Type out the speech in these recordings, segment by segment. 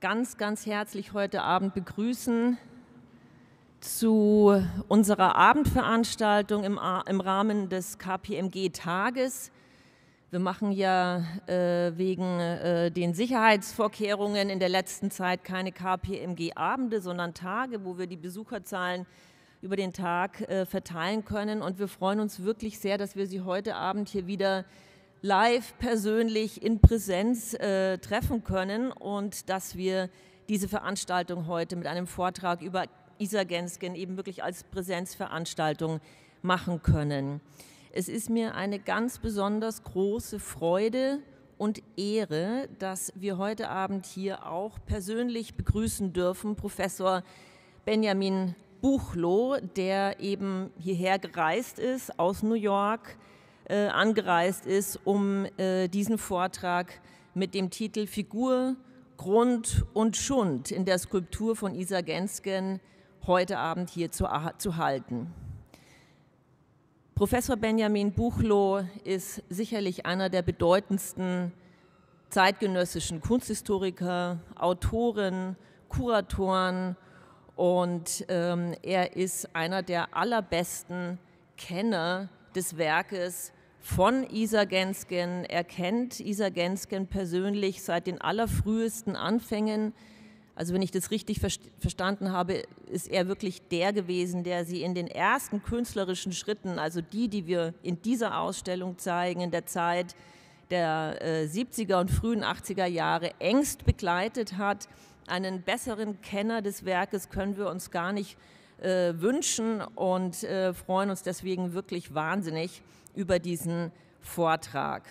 ganz, ganz herzlich heute Abend begrüßen zu unserer Abendveranstaltung im, im Rahmen des KPMG-Tages. Wir machen ja äh, wegen äh, den Sicherheitsvorkehrungen in der letzten Zeit keine KPMG-Abende, sondern Tage, wo wir die Besucherzahlen über den Tag äh, verteilen können. Und wir freuen uns wirklich sehr, dass wir Sie heute Abend hier wieder live, persönlich, in Präsenz äh, treffen können und dass wir diese Veranstaltung heute mit einem Vortrag über Isa Gensken eben wirklich als Präsenzveranstaltung machen können. Es ist mir eine ganz besonders große Freude und Ehre, dass wir heute Abend hier auch persönlich begrüßen dürfen Professor Benjamin Buchloh, der eben hierher gereist ist aus New York, äh, angereist ist, um äh, diesen Vortrag mit dem Titel Figur, Grund und Schund in der Skulptur von Isa Gensken heute Abend hier zu, zu halten. Professor Benjamin Buchloh ist sicherlich einer der bedeutendsten zeitgenössischen Kunsthistoriker, Autoren, Kuratoren und ähm, er ist einer der allerbesten Kenner des Werkes von Isa Gensken. Er kennt Isa Gensken persönlich seit den allerfrühesten Anfängen also wenn ich das richtig verstanden habe, ist er wirklich der gewesen, der sie in den ersten künstlerischen Schritten, also die, die wir in dieser Ausstellung zeigen, in der Zeit der äh, 70er und frühen 80er Jahre engst begleitet hat. Einen besseren Kenner des Werkes können wir uns gar nicht äh, wünschen und äh, freuen uns deswegen wirklich wahnsinnig über diesen Vortrag.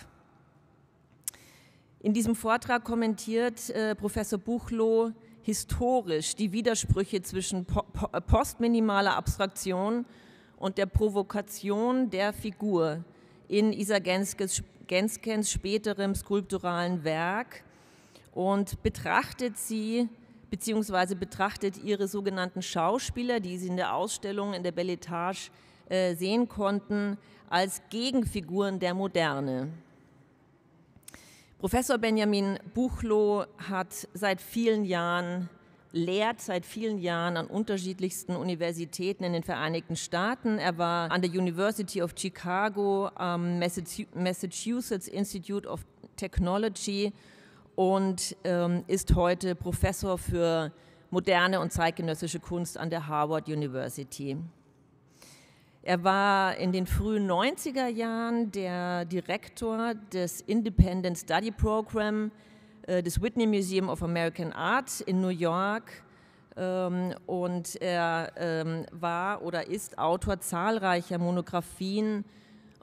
In diesem Vortrag kommentiert äh, Professor Buchloh historisch die Widersprüche zwischen postminimaler Abstraktion und der Provokation der Figur in Isa Genskens, Genskens späterem skulpturalen Werk und betrachtet sie beziehungsweise betrachtet ihre sogenannten Schauspieler, die Sie in der Ausstellung in der Belletage äh, sehen konnten, als Gegenfiguren der Moderne. Professor Benjamin Buchloh hat seit vielen Jahren lehrt seit vielen Jahren an unterschiedlichsten Universitäten in den Vereinigten Staaten. Er war an der University of Chicago, am Massachusetts Institute of Technology und ähm, ist heute Professor für moderne und zeitgenössische Kunst an der Harvard University. Er war in den frühen 90er Jahren der Direktor des Independent Study Program äh, des Whitney Museum of American Art in New York. Ähm, und er ähm, war oder ist Autor zahlreicher Monographien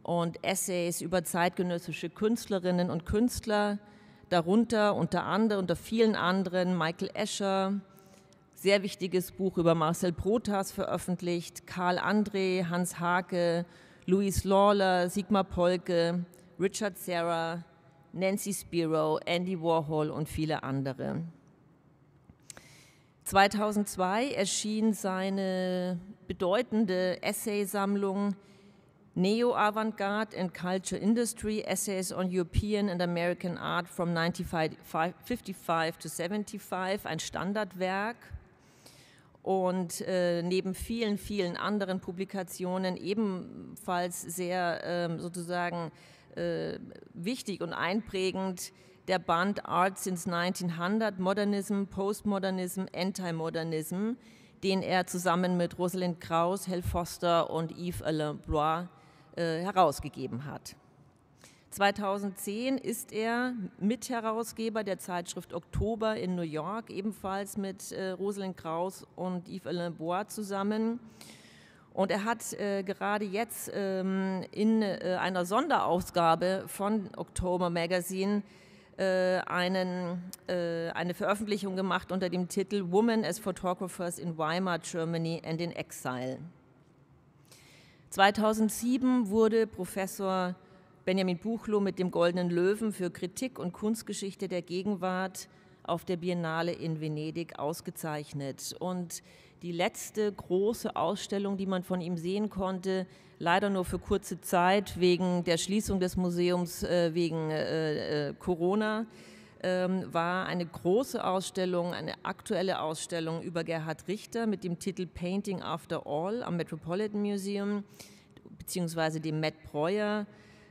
und Essays über zeitgenössische Künstlerinnen und Künstler, darunter unter anderem, unter vielen anderen Michael Escher, sehr wichtiges Buch über Marcel Protas veröffentlicht, Karl André, Hans Hake, Louis Lawler, Sigmar Polke, Richard Serra, Nancy Spiro, Andy Warhol und viele andere. 2002 erschien seine bedeutende Essaysammlung Neo Avantgarde and Culture Industry Essays on European and American Art from 1955 to 75, ein Standardwerk und äh, neben vielen, vielen anderen Publikationen ebenfalls sehr ähm, sozusagen äh, wichtig und einprägend der Band Art Since 1900, Modernism, Postmodernism, Anti-Modernism, den er zusammen mit Rosalind Krauss, Hel Foster und Yves Alain Blois äh, herausgegeben hat. 2010 ist er Mitherausgeber der Zeitschrift Oktober in New York, ebenfalls mit äh, Rosalind Kraus und Yves Alain Bois zusammen. Und er hat äh, gerade jetzt ähm, in äh, einer Sonderausgabe von Oktober Magazine äh, einen, äh, eine Veröffentlichung gemacht unter dem Titel Women as Photographers in Weimar, Germany and in Exile. 2007 wurde Professor Benjamin Buchloh mit dem Goldenen Löwen für Kritik und Kunstgeschichte der Gegenwart auf der Biennale in Venedig ausgezeichnet. Und die letzte große Ausstellung, die man von ihm sehen konnte, leider nur für kurze Zeit wegen der Schließung des Museums, äh, wegen äh, äh Corona, ähm, war eine große Ausstellung, eine aktuelle Ausstellung über Gerhard Richter mit dem Titel Painting After All am Metropolitan Museum beziehungsweise dem Matt Breuer,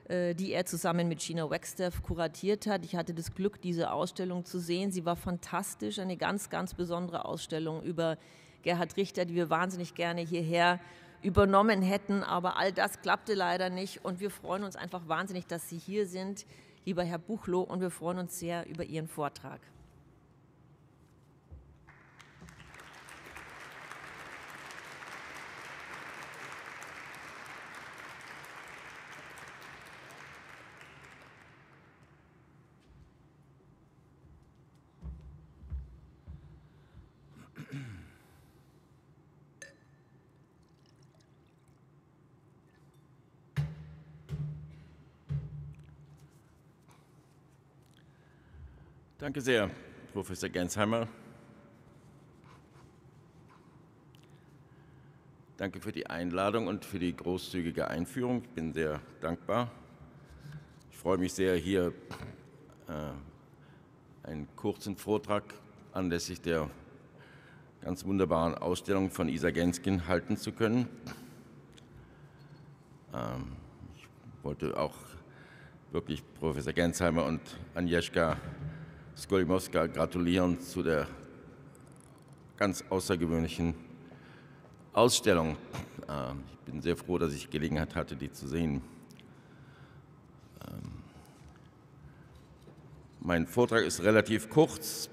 die er zusammen mit Gina Wexteff kuratiert hat. Ich hatte das Glück, diese Ausstellung zu sehen. Sie war fantastisch, eine ganz, ganz besondere Ausstellung über Gerhard Richter, die wir wahnsinnig gerne hierher übernommen hätten, aber all das klappte leider nicht und wir freuen uns einfach wahnsinnig, dass Sie hier sind lieber Herr Buchloh, und wir freuen uns sehr über Ihren Vortrag. Danke sehr, Professor Gensheimer. Danke für die Einladung und für die großzügige Einführung. Ich bin sehr dankbar. Ich freue mich sehr, hier äh, einen kurzen Vortrag anlässlich der ganz wunderbaren Ausstellung von Isa Genskin halten zu können. Ähm, ich wollte auch wirklich Professor Gensheimer und Agnieszka Skolimowska gratulieren zu der ganz außergewöhnlichen Ausstellung. Ähm, ich bin sehr froh, dass ich Gelegenheit hatte, die zu sehen. Ähm, mein Vortrag ist relativ kurz,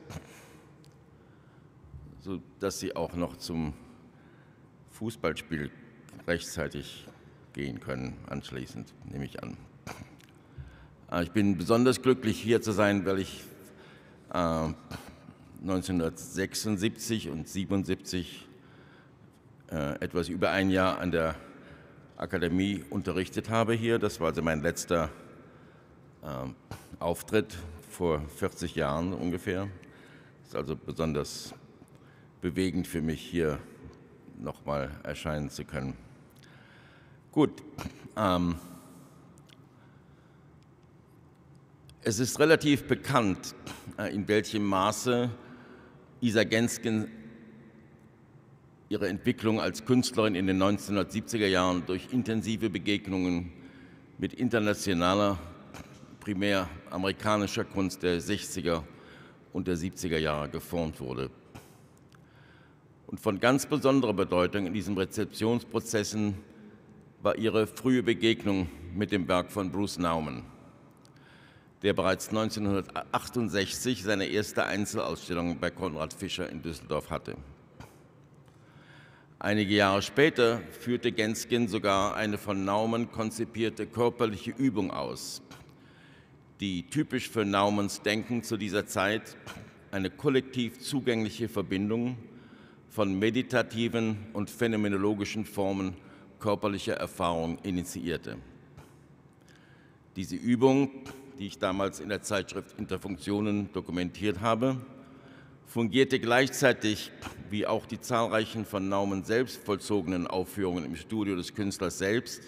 sodass Sie auch noch zum Fußballspiel rechtzeitig gehen können, anschließend, nehme ich an. Äh, ich bin besonders glücklich, hier zu sein, weil ich 1976 äh, und 77 äh, etwas über ein Jahr an der Akademie unterrichtet habe hier. Das war also mein letzter ähm, Auftritt vor 40 Jahren ungefähr. Ist also besonders bewegend für mich, hier nochmal erscheinen zu können. Gut, ähm, Es ist relativ bekannt, äh, in welchem Maße Isa Gensken ihre Entwicklung als Künstlerin in den 1970er Jahren durch intensive Begegnungen mit internationaler, primär amerikanischer Kunst der 60er und der 70er Jahre geformt wurde. Und von ganz besonderer Bedeutung in diesen Rezeptionsprozessen war ihre frühe Begegnung mit dem Werk von Bruce Nauman der bereits 1968 seine erste Einzelausstellung bei Konrad Fischer in Düsseldorf hatte. Einige Jahre später führte Genskin sogar eine von Naumann konzipierte körperliche Übung aus, die typisch für Naumanns Denken zu dieser Zeit eine kollektiv zugängliche Verbindung von meditativen und phänomenologischen Formen körperlicher Erfahrung initiierte. Diese Übung die ich damals in der Zeitschrift Interfunktionen dokumentiert habe, fungierte gleichzeitig, wie auch die zahlreichen von Naumann selbst vollzogenen Aufführungen im Studio des Künstlers selbst,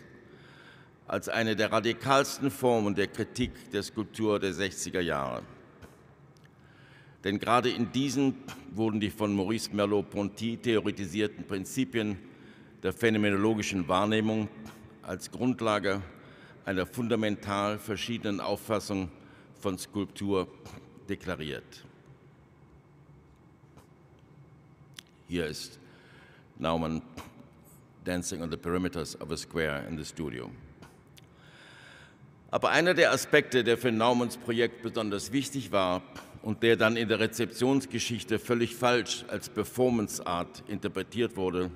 als eine der radikalsten Formen der Kritik der Skulptur der 60er Jahre. Denn gerade in diesen wurden die von Maurice Merleau-Ponty theoretisierten Prinzipien der phänomenologischen Wahrnehmung als Grundlage einer fundamental verschiedenen Auffassung von Skulptur deklariert. Hier ist Naumann Dancing on the Perimeters of a Square in the Studio. Aber einer der Aspekte, der für Naumanns Projekt besonders wichtig war und der dann in der Rezeptionsgeschichte völlig falsch als Performance-Art interpretiert wurde,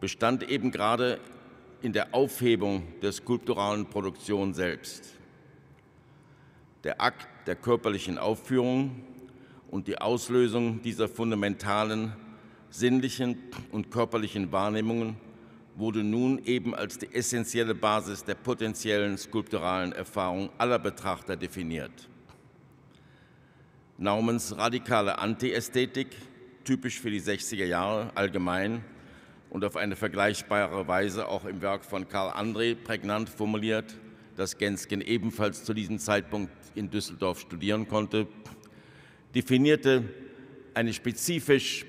bestand eben gerade in der Aufhebung der skulpturalen Produktion selbst. Der Akt der körperlichen Aufführung und die Auslösung dieser fundamentalen sinnlichen und körperlichen Wahrnehmungen wurde nun eben als die essentielle Basis der potenziellen skulpturalen Erfahrung aller Betrachter definiert. Naumanns radikale Antiästhetik, typisch für die 60er Jahre allgemein, und auf eine vergleichbare Weise auch im Werk von Karl André prägnant formuliert, das Gensken ebenfalls zu diesem Zeitpunkt in Düsseldorf studieren konnte, definierte eine spezifisch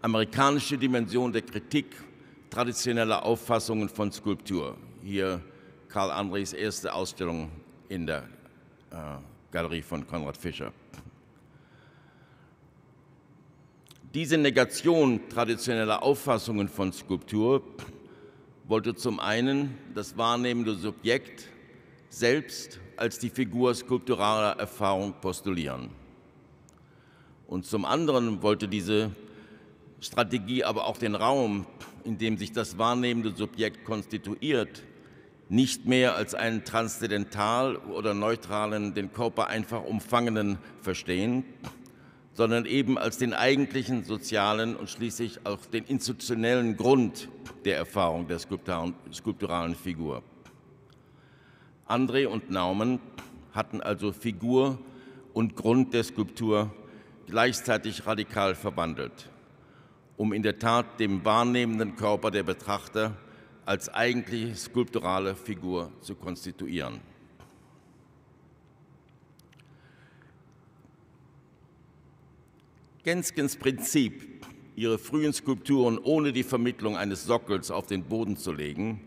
amerikanische Dimension der Kritik traditioneller Auffassungen von Skulptur. Hier Karl Andres erste Ausstellung in der äh, Galerie von Konrad Fischer. Diese Negation traditioneller Auffassungen von Skulptur wollte zum einen das wahrnehmende Subjekt selbst als die Figur skulpturaler Erfahrung postulieren. Und zum anderen wollte diese Strategie aber auch den Raum, in dem sich das wahrnehmende Subjekt konstituiert, nicht mehr als einen transzendental oder neutralen, den Körper einfach umfangenen verstehen, sondern eben als den eigentlichen sozialen und schließlich auch den institutionellen Grund der Erfahrung der skulpturalen Figur. André und Naumann hatten also Figur und Grund der Skulptur gleichzeitig radikal verwandelt, um in der Tat dem wahrnehmenden Körper der Betrachter als eigentliche skulpturale Figur zu konstituieren. Genskens Prinzip, ihre frühen Skulpturen ohne die Vermittlung eines Sockels auf den Boden zu legen,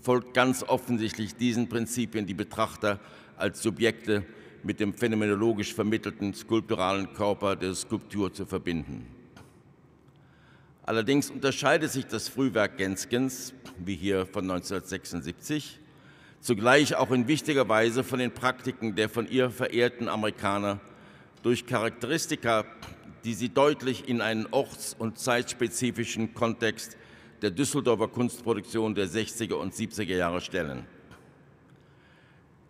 folgt ganz offensichtlich diesen Prinzipien, die Betrachter als Subjekte mit dem phänomenologisch vermittelten skulpturalen Körper der Skulptur zu verbinden. Allerdings unterscheidet sich das Frühwerk Genskens, wie hier von 1976, zugleich auch in wichtiger Weise von den Praktiken der von ihr verehrten Amerikaner durch Charakteristika die sie deutlich in einen orts- und zeitspezifischen Kontext der Düsseldorfer Kunstproduktion der 60er und 70er Jahre stellen.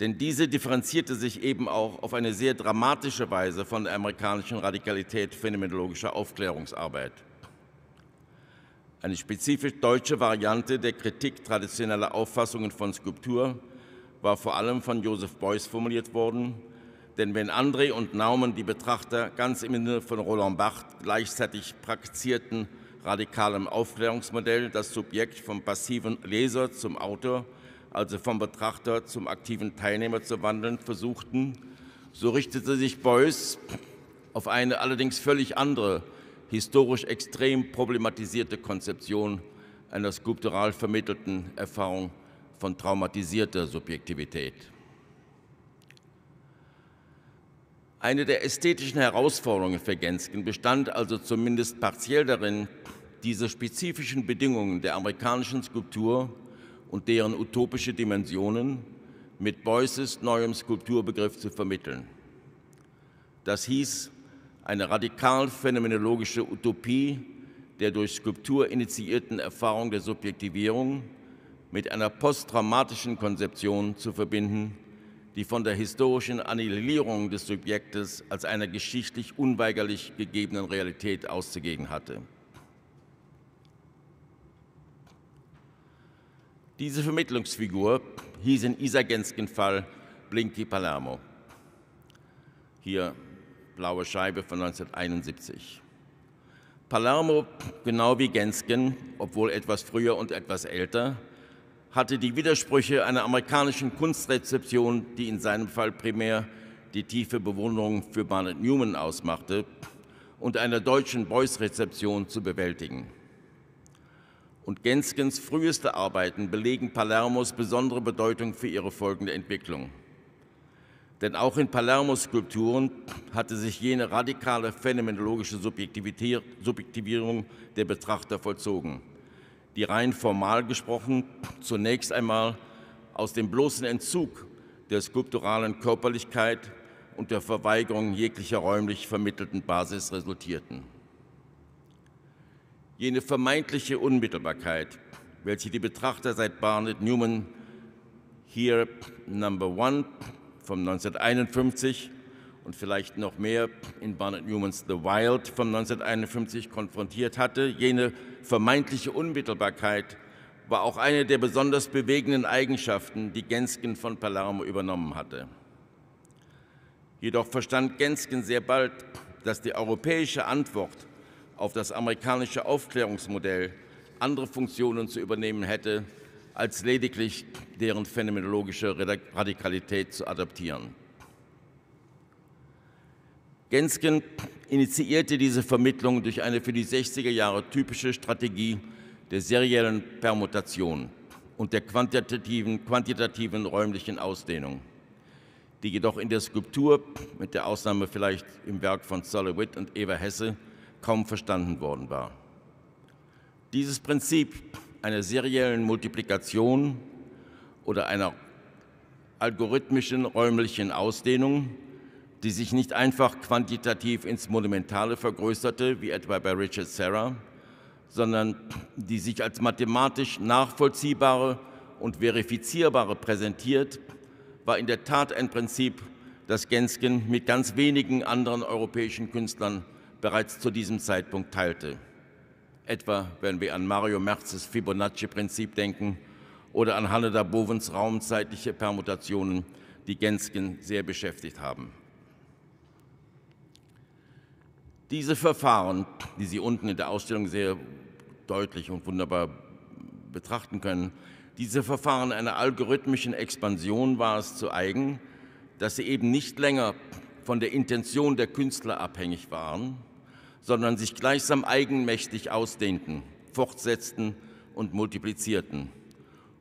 Denn diese differenzierte sich eben auch auf eine sehr dramatische Weise von der amerikanischen Radikalität phänomenologischer Aufklärungsarbeit. Eine spezifisch deutsche Variante der Kritik traditioneller Auffassungen von Skulptur war vor allem von Joseph Beuys formuliert worden, denn wenn André und Naumann die Betrachter ganz im Sinne von Roland Barthes gleichzeitig praktizierten radikalem Aufklärungsmodell das Subjekt vom passiven Leser zum Autor, also vom Betrachter zum aktiven Teilnehmer zu wandeln versuchten, so richtete sich Beuys auf eine allerdings völlig andere, historisch extrem problematisierte Konzeption einer skulptural vermittelten Erfahrung von traumatisierter Subjektivität. Eine der ästhetischen Herausforderungen für Gensken bestand also zumindest partiell darin, diese spezifischen Bedingungen der amerikanischen Skulptur und deren utopische Dimensionen mit Beuys neuem Skulpturbegriff zu vermitteln. Das hieß eine radikal phänomenologische Utopie der durch Skulptur initiierten Erfahrung der Subjektivierung mit einer posttraumatischen Konzeption zu verbinden, die von der historischen Annihilierung des Subjektes als einer geschichtlich unweigerlich gegebenen Realität auszugehen hatte. Diese Vermittlungsfigur hieß in Isa Gensken-Fall Blinky Palermo. Hier blaue Scheibe von 1971. Palermo, genau wie Gensken, obwohl etwas früher und etwas älter, hatte die Widersprüche einer amerikanischen Kunstrezeption, die in seinem Fall primär die tiefe Bewunderung für Barnett Newman ausmachte, und einer deutschen Beuys-Rezeption zu bewältigen. Und Genskens früheste Arbeiten belegen Palermos besondere Bedeutung für ihre folgende Entwicklung. Denn auch in Palermos Skulpturen hatte sich jene radikale phänomenologische Subjektivierung der Betrachter vollzogen die rein formal gesprochen zunächst einmal aus dem bloßen Entzug der skulpturalen Körperlichkeit und der Verweigerung jeglicher räumlich vermittelten Basis resultierten. Jene vermeintliche Unmittelbarkeit, welche die Betrachter seit Barnett Newman hier Number One von 1951 und vielleicht noch mehr in Barnett Newmans The Wild von 1951 konfrontiert hatte. Jene vermeintliche Unmittelbarkeit war auch eine der besonders bewegenden Eigenschaften, die Gensken von Palermo übernommen hatte. Jedoch verstand Gensken sehr bald, dass die europäische Antwort auf das amerikanische Aufklärungsmodell andere Funktionen zu übernehmen hätte als lediglich deren phänomenologische Radikalität zu adaptieren. Gensken initiierte diese Vermittlung durch eine für die 60er Jahre typische Strategie der seriellen Permutation und der quantitativen, quantitativen räumlichen Ausdehnung, die jedoch in der Skulptur, mit der Ausnahme vielleicht im Werk von Solly Witt und Eva Hesse, kaum verstanden worden war. Dieses Prinzip einer seriellen Multiplikation oder einer algorithmischen räumlichen Ausdehnung, die sich nicht einfach quantitativ ins Monumentale vergrößerte, wie etwa bei Richard Serra, sondern die sich als mathematisch nachvollziehbare und verifizierbare präsentiert, war in der Tat ein Prinzip, das Gensken mit ganz wenigen anderen europäischen Künstlern bereits zu diesem Zeitpunkt teilte. Etwa wenn wir an Mario Merzes Fibonacci-Prinzip denken oder an Haneda Bovens raumzeitliche Permutationen, die Gensken sehr beschäftigt haben. Diese Verfahren, die Sie unten in der Ausstellung sehr deutlich und wunderbar betrachten können, diese Verfahren einer algorithmischen Expansion war es zu eigen, dass sie eben nicht länger von der Intention der Künstler abhängig waren, sondern sich gleichsam eigenmächtig ausdehnten, fortsetzten und multiplizierten,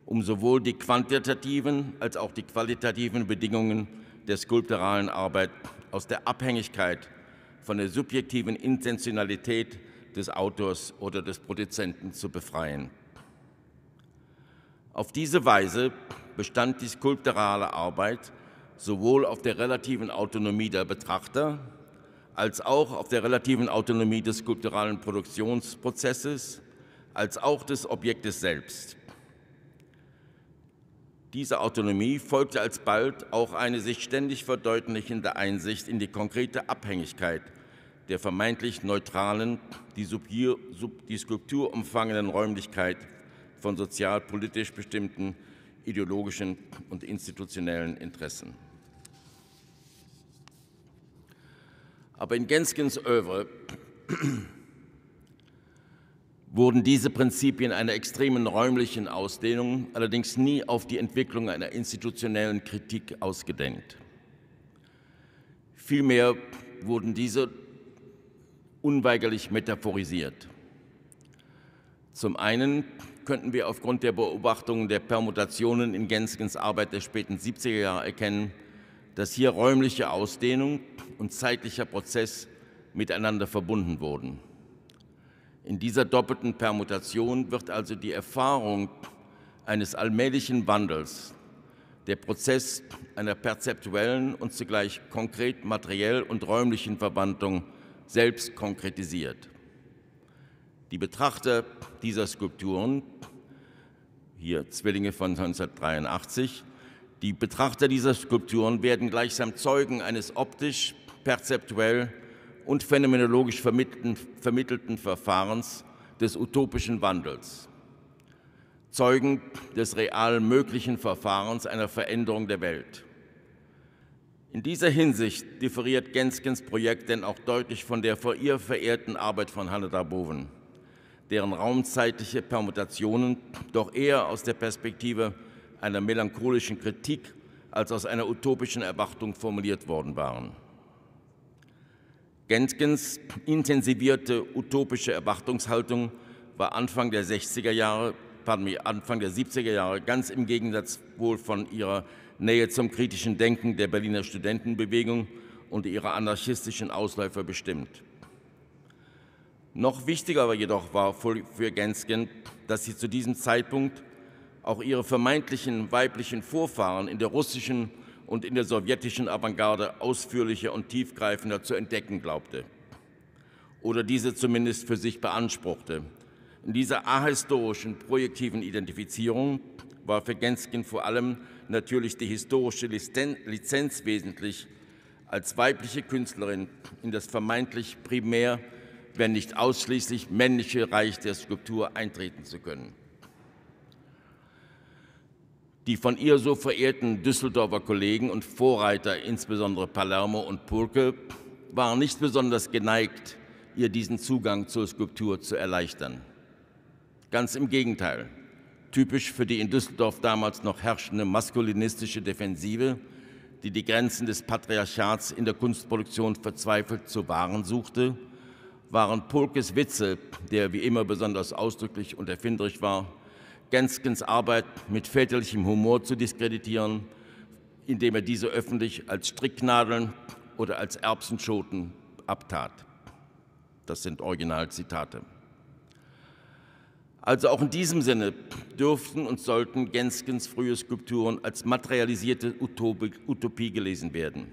um sowohl die quantitativen als auch die qualitativen Bedingungen der skulpturalen Arbeit aus der Abhängigkeit von der subjektiven Intentionalität des Autors oder des Produzenten zu befreien. Auf diese Weise bestand die skulpturale Arbeit sowohl auf der relativen Autonomie der Betrachter als auch auf der relativen Autonomie des skulpturalen Produktionsprozesses, als auch des Objektes selbst. Dieser Autonomie folgte alsbald auch eine sich ständig verdeutlichende Einsicht in die konkrete Abhängigkeit der vermeintlich neutralen, die, die Skulptur umfangenden Räumlichkeit von sozialpolitisch bestimmten ideologischen und institutionellen Interessen. Aber in Genskens Övre wurden diese Prinzipien einer extremen räumlichen Ausdehnung allerdings nie auf die Entwicklung einer institutionellen Kritik ausgedehnt. Vielmehr wurden diese unweigerlich metaphorisiert. Zum einen könnten wir aufgrund der Beobachtungen der Permutationen in Genskens Arbeit der späten 70er Jahre erkennen, dass hier räumliche Ausdehnung und zeitlicher Prozess miteinander verbunden wurden. In dieser doppelten Permutation wird also die Erfahrung eines allmählichen Wandels, der Prozess einer perzeptuellen und zugleich konkret materiell und räumlichen Verwandlung selbst konkretisiert. Die Betrachter dieser Skulpturen, hier Zwillinge von 1983, die Betrachter dieser Skulpturen werden gleichsam Zeugen eines optisch, perzeptuell und phänomenologisch vermittelten, vermittelten Verfahrens des utopischen Wandels. Zeugen des real möglichen Verfahrens einer Veränderung der Welt. In dieser Hinsicht differiert Genskens Projekt denn auch deutlich von der vor ihr verehrten Arbeit von Hanne Darboven, deren raumzeitliche Permutationen doch eher aus der Perspektive einer melancholischen Kritik als aus einer utopischen Erwartung formuliert worden waren. Genskens intensivierte utopische Erwartungshaltung war Anfang der 60er Jahre, pardon Anfang der 70er Jahre ganz im Gegensatz wohl von ihrer Nähe zum kritischen Denken der Berliner Studentenbewegung und ihrer anarchistischen Ausläufer bestimmt. Noch wichtiger jedoch war für Gensken, dass sie zu diesem Zeitpunkt auch ihre vermeintlichen weiblichen Vorfahren in der russischen und in der sowjetischen Avantgarde ausführlicher und tiefgreifender zu entdecken glaubte oder diese zumindest für sich beanspruchte. In dieser ahistorischen projektiven Identifizierung war für Genskin vor allem natürlich die historische Lizenz wesentlich, als weibliche Künstlerin in das vermeintlich primär, wenn nicht ausschließlich männliche Reich der Skulptur eintreten zu können. Die von ihr so verehrten Düsseldorfer Kollegen und Vorreiter, insbesondere Palermo und Pulke, waren nicht besonders geneigt, ihr diesen Zugang zur Skulptur zu erleichtern. Ganz im Gegenteil. Typisch für die in Düsseldorf damals noch herrschende maskulinistische Defensive, die die Grenzen des Patriarchats in der Kunstproduktion verzweifelt zu wahren suchte, waren Polkes Witze, der wie immer besonders ausdrücklich und erfinderisch war, Genskens Arbeit mit väterlichem Humor zu diskreditieren, indem er diese öffentlich als Stricknadeln oder als Erbsenschoten abtat. Das sind Originalzitate. Also auch in diesem Sinne dürften und sollten Genskens frühe Skulpturen als materialisierte Utopie gelesen werden,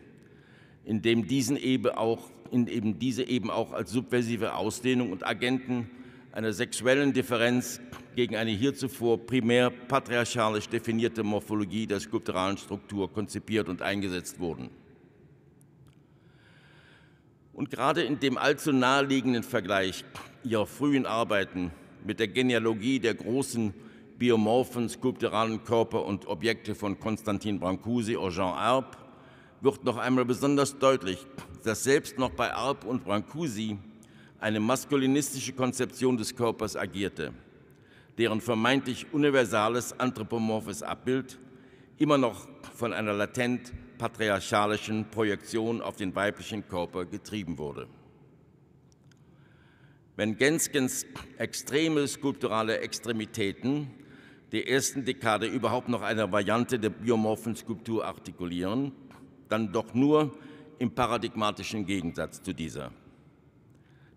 indem diesen eben auch, in eben diese eben auch als subversive Ausdehnung und Agenten einer sexuellen Differenz gegen eine hierzuvor primär patriarchalisch definierte Morphologie der skulpturalen Struktur konzipiert und eingesetzt wurden. Und gerade in dem allzu naheliegenden Vergleich ihrer frühen Arbeiten mit der Genealogie der großen biomorphen skulpturalen Körper und Objekte von Konstantin Brancusi oder Jean Arp wird noch einmal besonders deutlich, dass selbst noch bei Arp und Brancusi eine maskulinistische Konzeption des Körpers agierte, deren vermeintlich universales anthropomorphes Abbild immer noch von einer latent patriarchalischen Projektion auf den weiblichen Körper getrieben wurde. Wenn Genskens extreme skulpturale Extremitäten der ersten Dekade überhaupt noch eine Variante der biomorphen Skulptur artikulieren, dann doch nur im paradigmatischen Gegensatz zu dieser.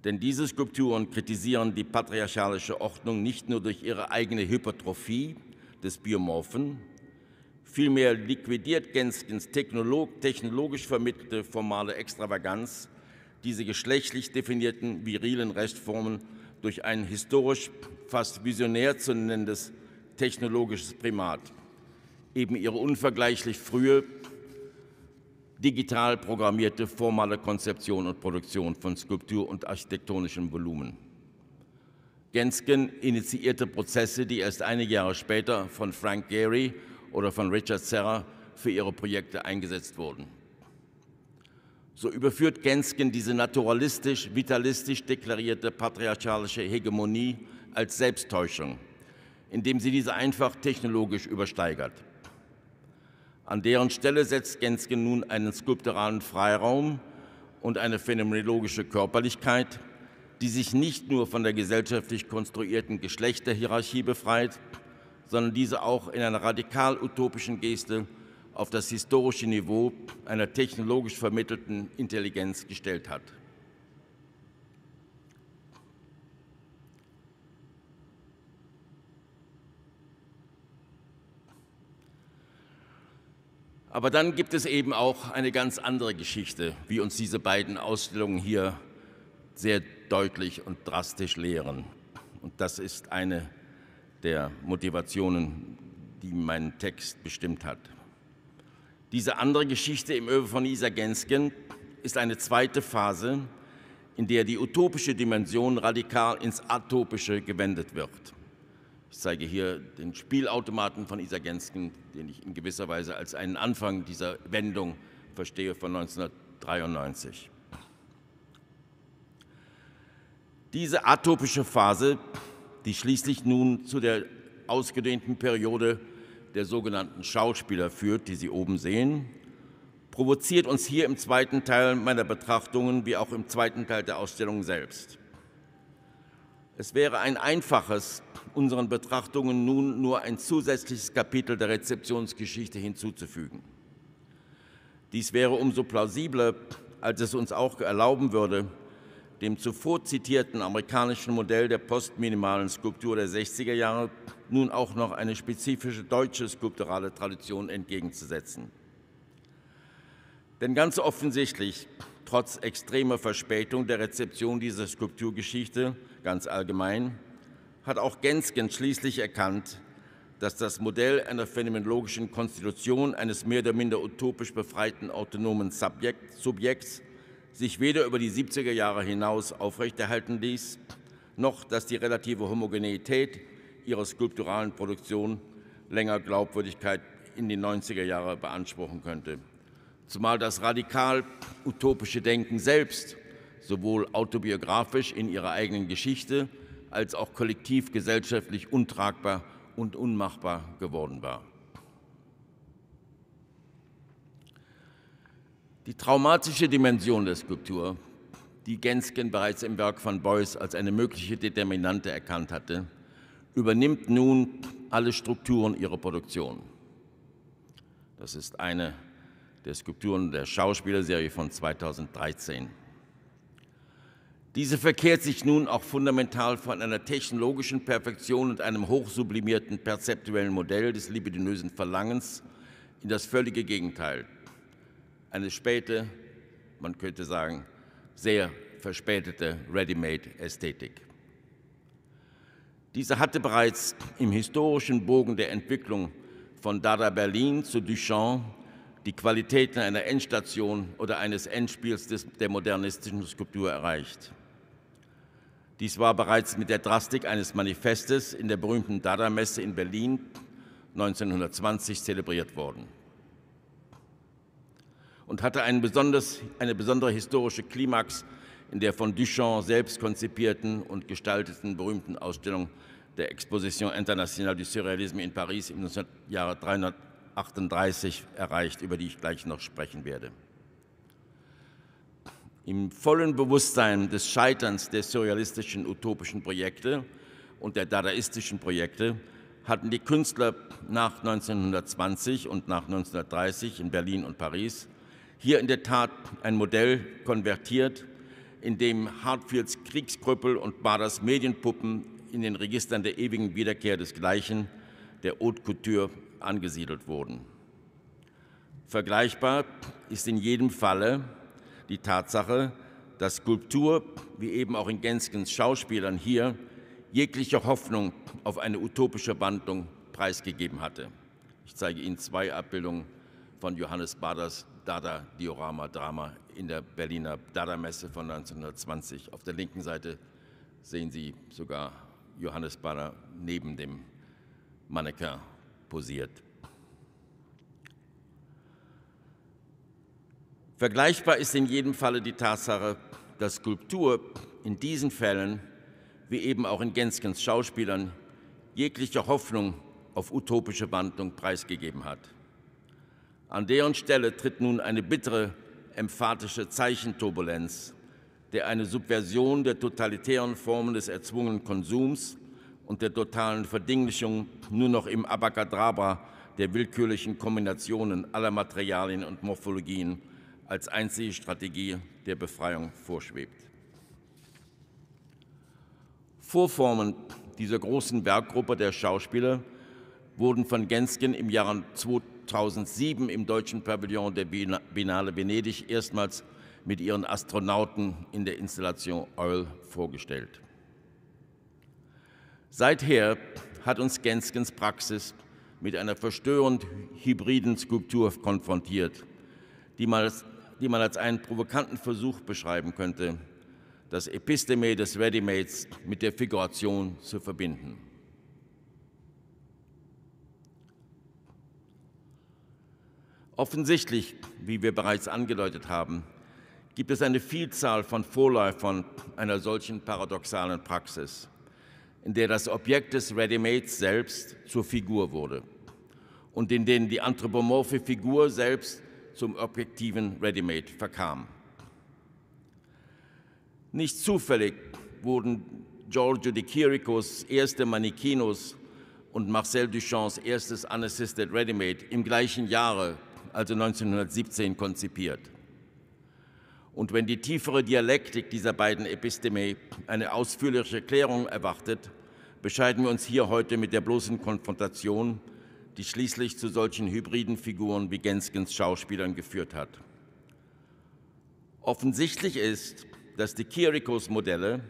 Denn diese Skulpturen kritisieren die patriarchalische Ordnung nicht nur durch ihre eigene Hypertrophie des Biomorphen, vielmehr liquidiert Genskens technologisch vermittelte formale Extravaganz diese geschlechtlich definierten virilen Restformen durch ein historisch fast visionär zu nennendes technologisches Primat, eben ihre unvergleichlich frühe, digital programmierte formale Konzeption und Produktion von Skulptur und architektonischem Volumen. Gensken initiierte Prozesse, die erst einige Jahre später von Frank Gehry oder von Richard Serra für ihre Projekte eingesetzt wurden. So überführt Gensken diese naturalistisch, vitalistisch deklarierte patriarchalische Hegemonie als Selbsttäuschung, indem sie diese einfach technologisch übersteigert. An deren Stelle setzt Gensken nun einen skulpturalen Freiraum und eine phänomenologische Körperlichkeit, die sich nicht nur von der gesellschaftlich konstruierten Geschlechterhierarchie befreit, sondern diese auch in einer radikal utopischen Geste auf das historische Niveau einer technologisch vermittelten Intelligenz gestellt hat. Aber dann gibt es eben auch eine ganz andere Geschichte, wie uns diese beiden Ausstellungen hier sehr deutlich und drastisch lehren. Und das ist eine der Motivationen, die meinen Text bestimmt hat. Diese andere Geschichte im Öwe von Isa Gensken ist eine zweite Phase, in der die utopische Dimension radikal ins Atopische gewendet wird. Ich zeige hier den Spielautomaten von Isa Gensken, den ich in gewisser Weise als einen Anfang dieser Wendung verstehe von 1993. Diese atopische Phase, die schließlich nun zu der ausgedehnten Periode der sogenannten Schauspieler führt, die Sie oben sehen, provoziert uns hier im zweiten Teil meiner Betrachtungen wie auch im zweiten Teil der Ausstellung selbst. Es wäre ein einfaches, unseren Betrachtungen nun nur ein zusätzliches Kapitel der Rezeptionsgeschichte hinzuzufügen. Dies wäre umso plausibler, als es uns auch erlauben würde, dem zuvor zitierten amerikanischen Modell der postminimalen Skulptur der 60er Jahre nun auch noch eine spezifische deutsche skulpturale Tradition entgegenzusetzen. Denn ganz offensichtlich, trotz extremer Verspätung der Rezeption dieser Skulpturgeschichte ganz allgemein, hat auch Gensken schließlich erkannt, dass das Modell einer phänomenologischen Konstitution eines mehr oder minder utopisch befreiten autonomen Subjekt, Subjekts sich weder über die 70er Jahre hinaus aufrechterhalten ließ, noch dass die relative Homogeneität ihrer skulpturalen Produktion länger Glaubwürdigkeit in die 90er Jahre beanspruchen könnte. Zumal das radikal utopische Denken selbst sowohl autobiografisch in ihrer eigenen Geschichte als auch kollektiv gesellschaftlich untragbar und unmachbar geworden war. Die traumatische Dimension der Skulptur, die Gensken bereits im Werk von Beuys als eine mögliche Determinante erkannt hatte, übernimmt nun alle Strukturen ihrer Produktion. Das ist eine der Skulpturen der Schauspielerserie von 2013. Diese verkehrt sich nun auch fundamental von einer technologischen Perfektion und einem hochsublimierten perzeptuellen Modell des libidinösen Verlangens in das völlige Gegenteil – eine späte, man könnte sagen, sehr verspätete Ready-Made-Ästhetik. Diese hatte bereits im historischen Bogen der Entwicklung von Dada Berlin zu Duchamp die Qualitäten einer Endstation oder eines Endspiels des, der modernistischen Skulptur erreicht. Dies war bereits mit der Drastik eines Manifestes in der berühmten Dada-Messe in Berlin 1920 zelebriert worden und hatte eine besondere historische Klimax in der von Duchamp selbst konzipierten und gestalteten berühmten Ausstellung der Exposition Internationale du Surrealisme in Paris im Jahre 338 erreicht, über die ich gleich noch sprechen werde. Im vollen Bewusstsein des Scheiterns der surrealistischen utopischen Projekte und der dadaistischen Projekte hatten die Künstler nach 1920 und nach 1930 in Berlin und Paris hier in der Tat ein Modell konvertiert, in dem Hartfields Kriegskrüppel und Baders Medienpuppen in den Registern der ewigen Wiederkehr desgleichen, der Haute Couture, angesiedelt wurden. Vergleichbar ist in jedem Falle die Tatsache, dass Skulptur, wie eben auch in Genskens Schauspielern hier, jegliche Hoffnung auf eine utopische Wandlung preisgegeben hatte. Ich zeige Ihnen zwei Abbildungen von Johannes Baders Dada Diorama Drama in der Berliner Dada-Messe von 1920. Auf der linken Seite sehen Sie sogar Johannes Bader neben dem Mannequin posiert. Vergleichbar ist in jedem Falle die Tatsache, dass Skulptur in diesen Fällen, wie eben auch in Genskens Schauspielern, jegliche Hoffnung auf utopische Wandlung preisgegeben hat. An deren Stelle tritt nun eine bittere, emphatische Zeichenturbulenz, der eine Subversion der totalitären Formen des erzwungenen Konsums und der totalen Verdinglichung nur noch im Abakadabra der willkürlichen Kombinationen aller Materialien und Morphologien als einzige Strategie der Befreiung vorschwebt. Vorformen dieser großen Werkgruppe der Schauspieler wurden von Gensken im Jahr 2000 2007 im deutschen Pavillon der Biennale Venedig erstmals mit ihren Astronauten in der Installation Oil vorgestellt. Seither hat uns Genskens Praxis mit einer verstörend hybriden Skulptur konfrontiert, die man, als, die man als einen provokanten Versuch beschreiben könnte, das Episteme des Readymates mit der Figuration zu verbinden. Offensichtlich, wie wir bereits angedeutet haben, gibt es eine Vielzahl von Vorläufern einer solchen paradoxalen Praxis, in der das Objekt des Readymates selbst zur Figur wurde und in denen die anthropomorphe Figur selbst zum objektiven Readymade verkam. Nicht zufällig wurden Giorgio de Chiricos erste Manikinos und Marcel Duchamps erstes Unassisted Readymade im gleichen Jahre also 1917, konzipiert. Und wenn die tiefere Dialektik dieser beiden Episteme eine ausführliche Erklärung erwartet, bescheiden wir uns hier heute mit der bloßen Konfrontation, die schließlich zu solchen hybriden Figuren wie Genskens Schauspielern geführt hat. Offensichtlich ist, dass die Kirikos-Modelle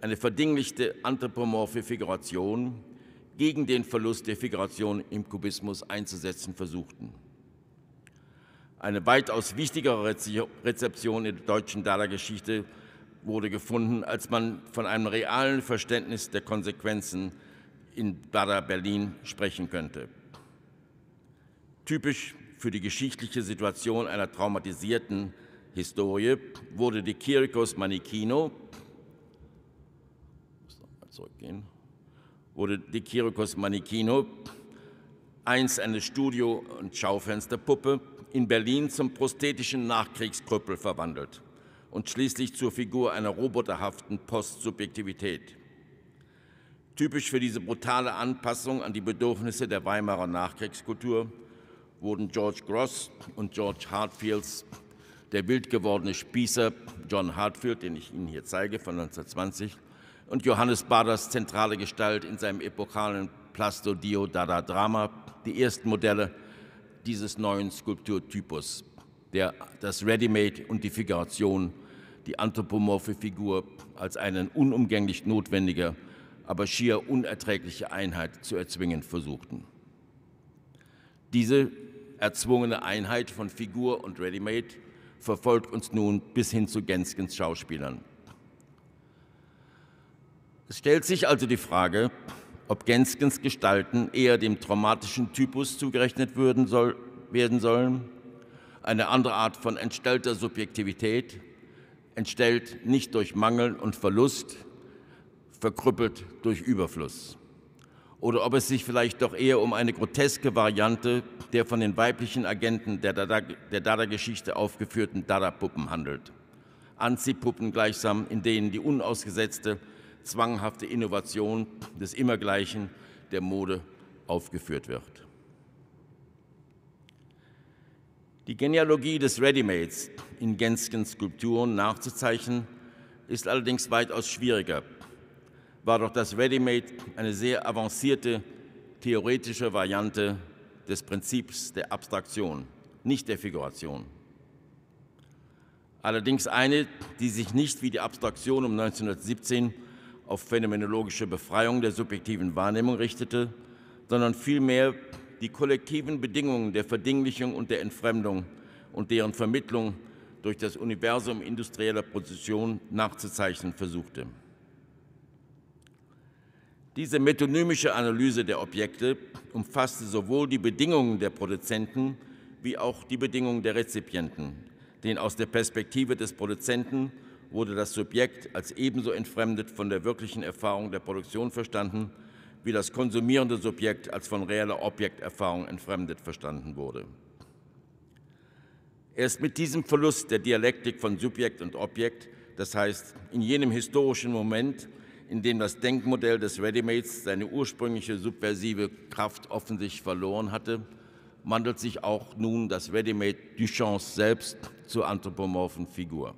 eine verdinglichte anthropomorphe Figuration gegen den Verlust der Figuration im Kubismus einzusetzen versuchten. Eine weitaus wichtigere Rezeption in der deutschen Dada-Geschichte wurde gefunden, als man von einem realen Verständnis der Konsequenzen in Dada Berlin sprechen könnte. Typisch für die geschichtliche Situation einer traumatisierten Historie wurde die Kirikos Manikino zurückgehen, wurde die Kirikos Manikino, einst eine Studio- und Schaufensterpuppe, in Berlin zum prosthetischen Nachkriegskrüppel verwandelt und schließlich zur Figur einer roboterhaften Postsubjektivität. Typisch für diese brutale Anpassung an die Bedürfnisse der Weimarer Nachkriegskultur wurden George Gross und George Hartfields, der wild gewordene Spießer John Hartfield, den ich Ihnen hier zeige, von 1920, und Johannes Baders zentrale Gestalt in seinem epochalen Plasto Dio Dada Drama, die ersten Modelle dieses neuen Skulpturtypus, der das Ready-Made und die Figuration, die anthropomorphe Figur als eine unumgänglich notwendige, aber schier unerträgliche Einheit zu erzwingen versuchten. Diese erzwungene Einheit von Figur und Ready-Made verfolgt uns nun bis hin zu Genskens Schauspielern. Es stellt sich also die Frage, ob Genskens Gestalten eher dem traumatischen Typus zugerechnet soll, werden sollen, eine andere Art von entstellter Subjektivität, entstellt nicht durch Mangel und Verlust, verkrüppelt durch Überfluss. Oder ob es sich vielleicht doch eher um eine groteske Variante der von den weiblichen Agenten der Dada-Geschichte Dada aufgeführten Dada-Puppen handelt. Anziehpuppen gleichsam, in denen die unausgesetzte zwanghafte Innovation des Immergleichen der Mode aufgeführt wird. Die Genealogie des Readymates in Genskens Skulpturen nachzuzeichnen, ist allerdings weitaus schwieriger, war doch das Readymade eine sehr avancierte theoretische Variante des Prinzips der Abstraktion, nicht der Figuration. Allerdings eine, die sich nicht wie die Abstraktion um 1917 auf phänomenologische Befreiung der subjektiven Wahrnehmung richtete, sondern vielmehr die kollektiven Bedingungen der Verdinglichung und der Entfremdung und deren Vermittlung durch das Universum industrieller Position nachzuzeichnen versuchte. Diese metonymische Analyse der Objekte umfasste sowohl die Bedingungen der Produzenten wie auch die Bedingungen der Rezipienten, den aus der Perspektive des Produzenten wurde das Subjekt als ebenso entfremdet von der wirklichen Erfahrung der Produktion verstanden, wie das konsumierende Subjekt als von reeller Objekterfahrung entfremdet verstanden wurde. Erst mit diesem Verlust der Dialektik von Subjekt und Objekt, das heißt in jenem historischen Moment, in dem das Denkmodell des Readymates seine ursprüngliche subversive Kraft offensichtlich verloren hatte, wandelt sich auch nun das Readymade Duchamps selbst zur anthropomorphen Figur.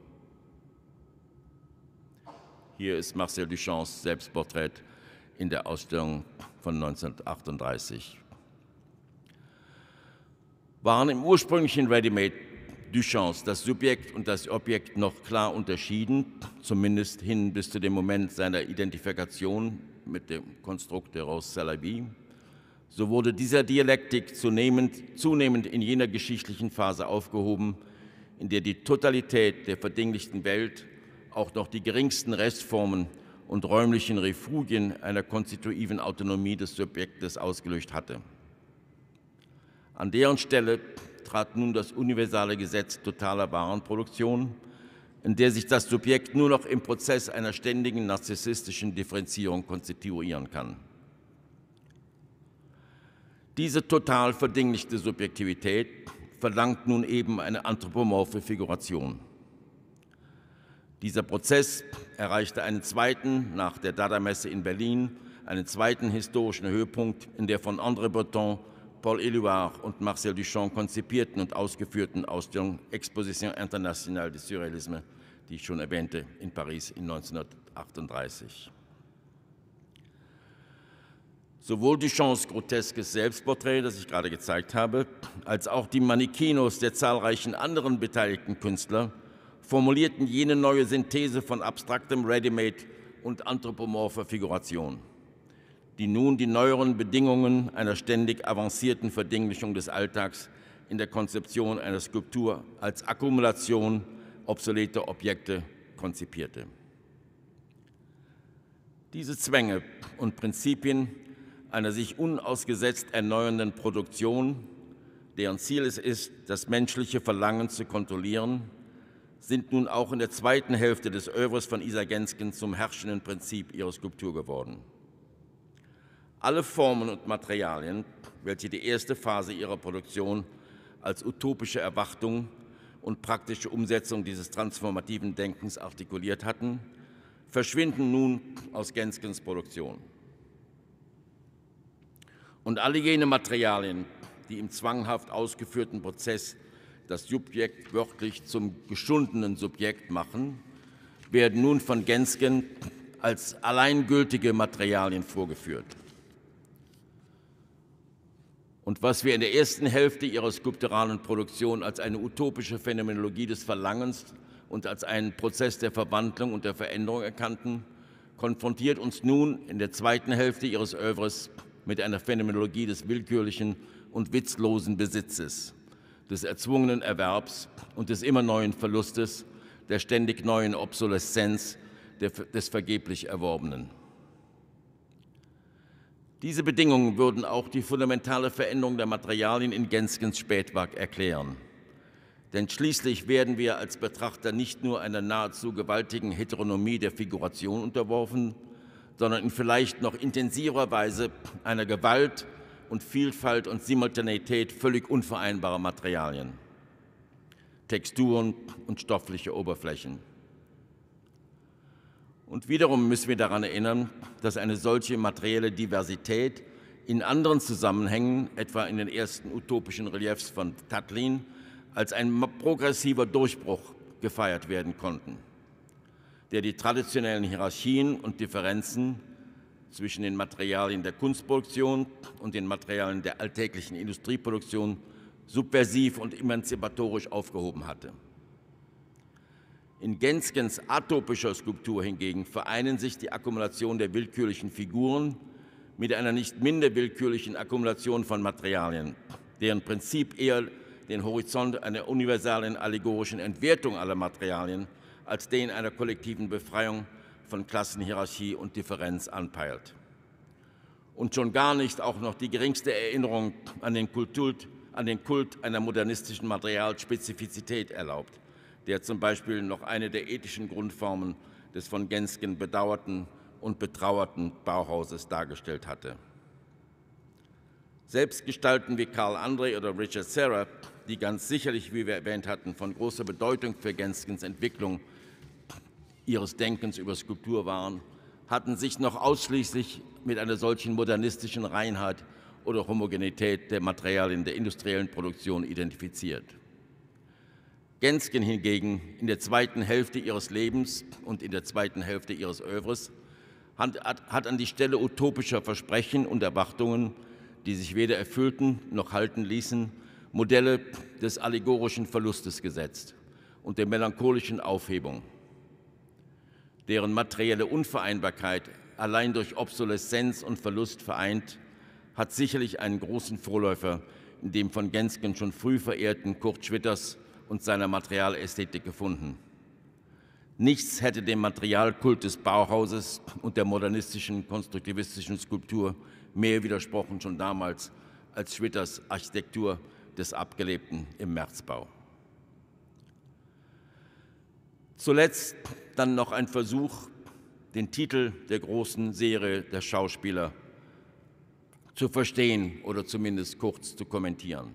Hier ist Marcel Duchamps Selbstporträt in der Ausstellung von 1938. Waren im ursprünglichen Ready-Made Duchamps das Subjekt und das Objekt noch klar unterschieden, zumindest hin bis zu dem Moment seiner Identifikation mit dem Konstrukt der Rose Salabi, so wurde dieser Dialektik zunehmend, zunehmend in jener geschichtlichen Phase aufgehoben, in der die Totalität der verdinglichten Welt auch noch die geringsten Restformen und räumlichen Refugien einer konstitutiven Autonomie des Subjektes ausgelöscht hatte. An deren Stelle trat nun das universale Gesetz totaler Warenproduktion, in der sich das Subjekt nur noch im Prozess einer ständigen narzissstischen Differenzierung konstituieren kann. Diese total verdinglichte Subjektivität verlangt nun eben eine anthropomorphe Figuration. Dieser Prozess erreichte einen zweiten, nach der Dada-Messe in Berlin, einen zweiten historischen Höhepunkt in der von André Breton, Paul Éluard und Marcel Duchamp konzipierten und ausgeführten Ausstellung Exposition Internationale des Surrealisme, die ich schon erwähnte, in Paris in 1938. Sowohl Duchamps groteskes Selbstporträt, das ich gerade gezeigt habe, als auch die Manikinos der zahlreichen anderen beteiligten Künstler formulierten jene neue Synthese von abstraktem Readymade und anthropomorpher Figuration, die nun die neueren Bedingungen einer ständig avancierten Verdinglichung des Alltags in der Konzeption einer Skulptur als Akkumulation obsoleter Objekte konzipierte. Diese Zwänge und Prinzipien einer sich unausgesetzt erneuernden Produktion, deren Ziel es ist, das menschliche Verlangen zu kontrollieren, sind nun auch in der zweiten Hälfte des Övres von Isa Gensken zum herrschenden Prinzip ihrer Skulptur geworden. Alle Formen und Materialien, welche die erste Phase ihrer Produktion als utopische Erwartung und praktische Umsetzung dieses transformativen Denkens artikuliert hatten, verschwinden nun aus Genskens Produktion. Und alle jene Materialien, die im zwanghaft ausgeführten Prozess das Subjekt wörtlich zum geschundenen Subjekt machen, werden nun von Gensken als alleingültige Materialien vorgeführt. Und was wir in der ersten Hälfte ihrer skulpturalen Produktion als eine utopische Phänomenologie des Verlangens und als einen Prozess der Verwandlung und der Veränderung erkannten, konfrontiert uns nun in der zweiten Hälfte ihres Övres mit einer Phänomenologie des willkürlichen und witzlosen Besitzes, des erzwungenen Erwerbs und des immer neuen Verlustes, der ständig neuen Obsoleszenz des vergeblich Erworbenen. Diese Bedingungen würden auch die fundamentale Veränderung der Materialien in Genskens Spätwerk erklären. Denn schließlich werden wir als Betrachter nicht nur einer nahezu gewaltigen Heteronomie der Figuration unterworfen, sondern in vielleicht noch intensiver Weise einer Gewalt und Vielfalt und Simultanität völlig unvereinbarer Materialien, Texturen und stoffliche Oberflächen. Und wiederum müssen wir daran erinnern, dass eine solche materielle Diversität in anderen Zusammenhängen, etwa in den ersten utopischen Reliefs von Tatlin, als ein progressiver Durchbruch gefeiert werden konnten, der die traditionellen Hierarchien und Differenzen zwischen den Materialien der Kunstproduktion und den Materialien der alltäglichen Industrieproduktion subversiv und emanzipatorisch aufgehoben hatte. In Genskens atopischer Skulptur hingegen vereinen sich die Akkumulation der willkürlichen Figuren mit einer nicht minder willkürlichen Akkumulation von Materialien, deren Prinzip eher den Horizont einer universalen allegorischen Entwertung aller Materialien als den einer kollektiven Befreiung von Klassenhierarchie und Differenz anpeilt. Und schon gar nicht auch noch die geringste Erinnerung an den Kult, an den Kult einer modernistischen Materialspezifizität erlaubt, der zum Beispiel noch eine der ethischen Grundformen des von Gensken bedauerten und betrauerten Bauhauses dargestellt hatte. Selbstgestalten wie Karl André oder Richard Serra, die ganz sicherlich, wie wir erwähnt hatten, von großer Bedeutung für Genskens Entwicklung ihres Denkens über Skulptur waren, hatten sich noch ausschließlich mit einer solchen modernistischen Reinheit oder Homogenität der Materialien der industriellen Produktion identifiziert. Gensken hingegen in der zweiten Hälfte ihres Lebens und in der zweiten Hälfte ihres Övres hat an die Stelle utopischer Versprechen und Erwartungen, die sich weder erfüllten noch halten ließen, Modelle des allegorischen Verlustes gesetzt und der melancholischen Aufhebung deren materielle Unvereinbarkeit allein durch Obsoleszenz und Verlust vereint, hat sicherlich einen großen Vorläufer in dem von Gensken schon früh verehrten Kurt Schwitters und seiner Materialästhetik gefunden. Nichts hätte dem Materialkult des Bauhauses und der modernistischen konstruktivistischen Skulptur mehr widersprochen schon damals als Schwitters Architektur des Abgelebten im Märzbau. Zuletzt dann noch ein Versuch, den Titel der großen Serie der Schauspieler zu verstehen oder zumindest kurz zu kommentieren.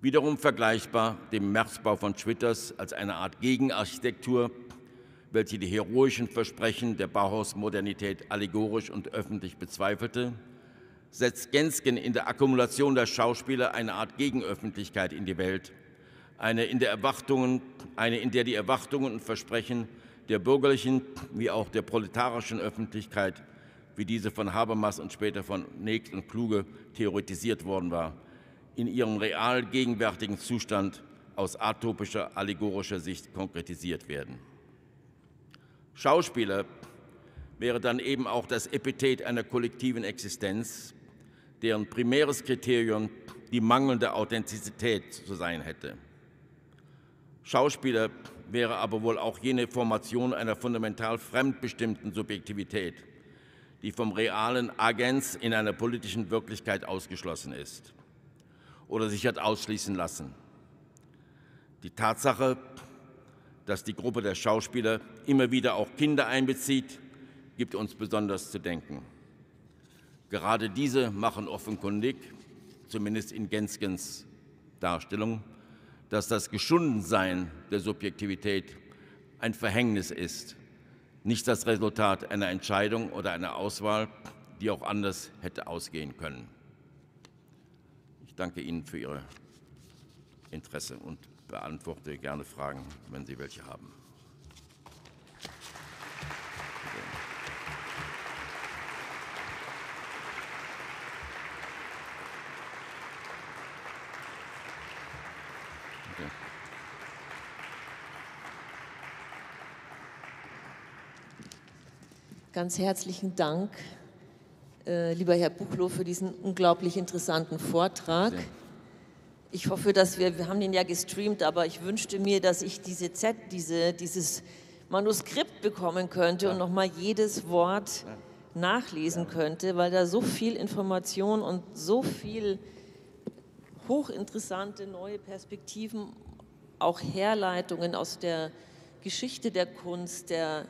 Wiederum vergleichbar dem Märzbau von Schwitters als eine Art Gegenarchitektur, welche die heroischen Versprechen der Bauhausmodernität allegorisch und öffentlich bezweifelte, setzt Gensken in der Akkumulation der Schauspieler eine Art Gegenöffentlichkeit in die Welt, eine in, der Erwartungen, eine, in der die Erwartungen und Versprechen der bürgerlichen wie auch der proletarischen Öffentlichkeit, wie diese von Habermas und später von Negt und Kluge theoretisiert worden war, in ihrem real gegenwärtigen Zustand aus atopischer, allegorischer Sicht konkretisiert werden. Schauspieler wäre dann eben auch das Epithet einer kollektiven Existenz, deren primäres Kriterium die mangelnde Authentizität zu sein hätte. Schauspieler wäre aber wohl auch jene Formation einer fundamental fremdbestimmten Subjektivität, die vom realen Agens in einer politischen Wirklichkeit ausgeschlossen ist oder sich hat ausschließen lassen. Die Tatsache, dass die Gruppe der Schauspieler immer wieder auch Kinder einbezieht, gibt uns besonders zu denken. Gerade diese machen offenkundig, zumindest in Genskens Darstellung, dass das Geschundensein der Subjektivität ein Verhängnis ist, nicht das Resultat einer Entscheidung oder einer Auswahl, die auch anders hätte ausgehen können. Ich danke Ihnen für Ihr Interesse und beantworte gerne Fragen, wenn Sie welche haben. Ganz herzlichen Dank, äh, lieber Herr Buchloh, für diesen unglaublich interessanten Vortrag. Ich hoffe, dass wir, wir haben den ja gestreamt, aber ich wünschte mir, dass ich diese Z, diese, dieses Manuskript bekommen könnte ja. und nochmal jedes Wort ja. nachlesen ja. könnte, weil da so viel Information und so viel hochinteressante neue Perspektiven, auch Herleitungen aus der Geschichte der Kunst, der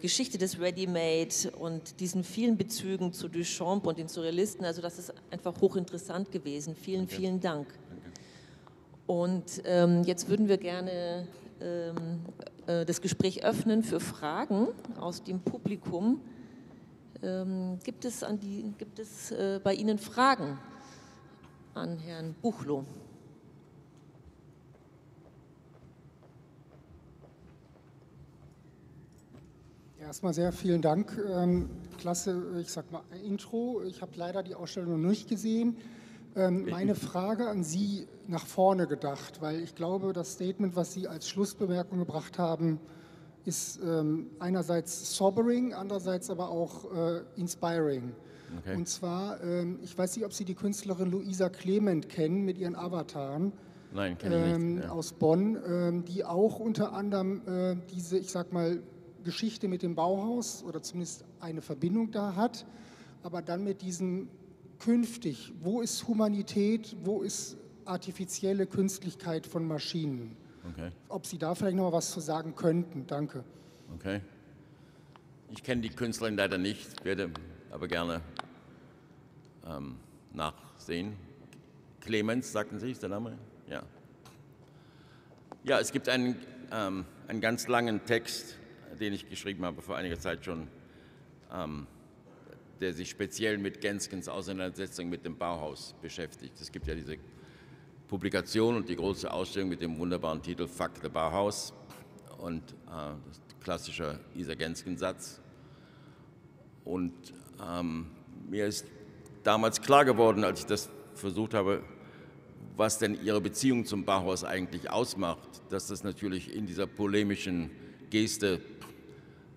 Geschichte des Ready-Made und diesen vielen Bezügen zu Duchamp und den Surrealisten. Also das ist einfach hochinteressant gewesen. Vielen, Danke. vielen Dank. Danke. Und ähm, jetzt würden wir gerne ähm, äh, das Gespräch öffnen für Fragen aus dem Publikum. Ähm, gibt es, an die, gibt es äh, bei Ihnen Fragen an Herrn Buchloh? Erstmal sehr vielen Dank. Ähm, klasse, ich sag mal, Intro. Ich habe leider die Ausstellung noch nicht gesehen. Ähm, meine Frage an Sie nach vorne gedacht, weil ich glaube, das Statement, was Sie als Schlussbemerkung gebracht haben, ist ähm, einerseits sobering, andererseits aber auch äh, inspiring. Okay. Und zwar, ich weiß nicht, ob Sie die Künstlerin Luisa Clement kennen mit ihren Avataren. Nein, kenne ich nicht. Ja. Aus Bonn, die auch unter anderem äh, diese, ich sag mal, Geschichte mit dem Bauhaus oder zumindest eine Verbindung da hat, aber dann mit diesem künftig, wo ist Humanität, wo ist artifizielle Künstlichkeit von Maschinen? Okay. Ob Sie da vielleicht noch mal was zu sagen könnten. Danke. Okay. Ich kenne die Künstlerin leider nicht, werde aber gerne ähm, nachsehen. Clemens, sagten Sie, ist der Name? Ja. Ja, es gibt einen, ähm, einen ganz langen Text den ich geschrieben habe vor einiger Zeit schon, ähm, der sich speziell mit Genskens Auseinandersetzung mit dem Bauhaus beschäftigt. Es gibt ja diese Publikation und die große Ausstellung mit dem wunderbaren Titel Fuck the Bauhaus und äh, das klassische Isa Gensken-Satz. Und ähm, mir ist damals klar geworden, als ich das versucht habe, was denn ihre Beziehung zum Bauhaus eigentlich ausmacht, dass das natürlich in dieser polemischen Geste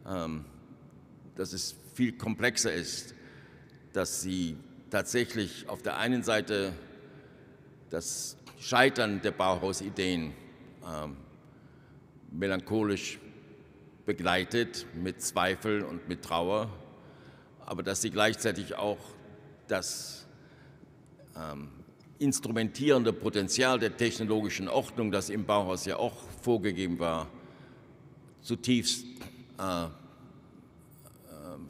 dass es viel komplexer ist, dass sie tatsächlich auf der einen Seite das Scheitern der Bauhausideen ähm, melancholisch begleitet mit Zweifel und mit Trauer, aber dass sie gleichzeitig auch das ähm, instrumentierende Potenzial der technologischen Ordnung, das im Bauhaus ja auch vorgegeben war, zutiefst äh, äh,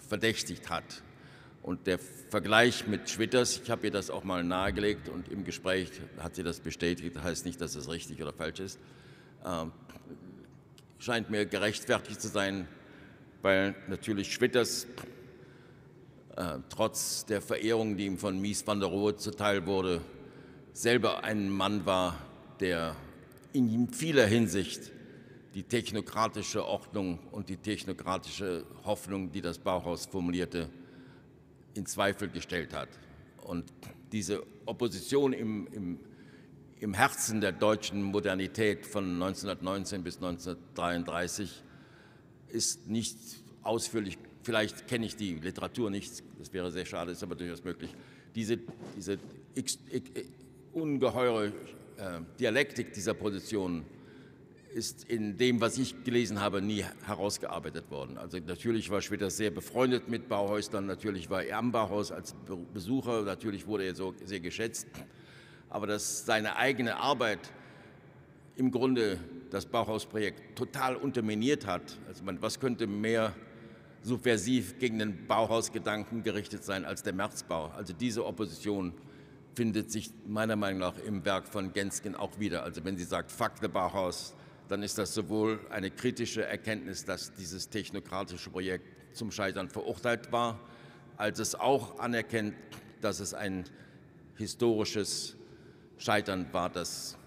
verdächtigt hat. Und der Vergleich mit Schwitters, ich habe ihr das auch mal nahegelegt und im Gespräch hat sie das bestätigt, heißt nicht, dass es richtig oder falsch ist, äh, scheint mir gerechtfertigt zu sein, weil natürlich Schwitters äh, trotz der Verehrung, die ihm von Mies van der Rohe zuteil wurde, selber ein Mann war, der in vieler Hinsicht die technokratische Ordnung und die technokratische Hoffnung, die das Bauhaus formulierte, in Zweifel gestellt hat. Und diese Opposition im, im, im Herzen der deutschen Modernität von 1919 bis 1933 ist nicht ausführlich, vielleicht kenne ich die Literatur nicht, das wäre sehr schade, ist aber durchaus möglich, diese, diese ungeheure äh, Dialektik dieser Position ist in dem, was ich gelesen habe, nie herausgearbeitet worden. Also natürlich war Schwitter sehr befreundet mit Bauhäuslern, natürlich war er am Bauhaus als Besucher, natürlich wurde er so sehr geschätzt, aber dass seine eigene Arbeit im Grunde das Bauhausprojekt total unterminiert hat. Also man, was könnte mehr subversiv gegen den Bauhausgedanken gerichtet sein als der Märzbau. Also diese Opposition findet sich meiner Meinung nach im Werk von Genskin auch wieder. Also wenn sie sagt, fuck the Bauhaus, dann ist das sowohl eine kritische Erkenntnis, dass dieses technokratische Projekt zum Scheitern verurteilt war, als es auch anerkennt, dass es ein historisches Scheitern war, das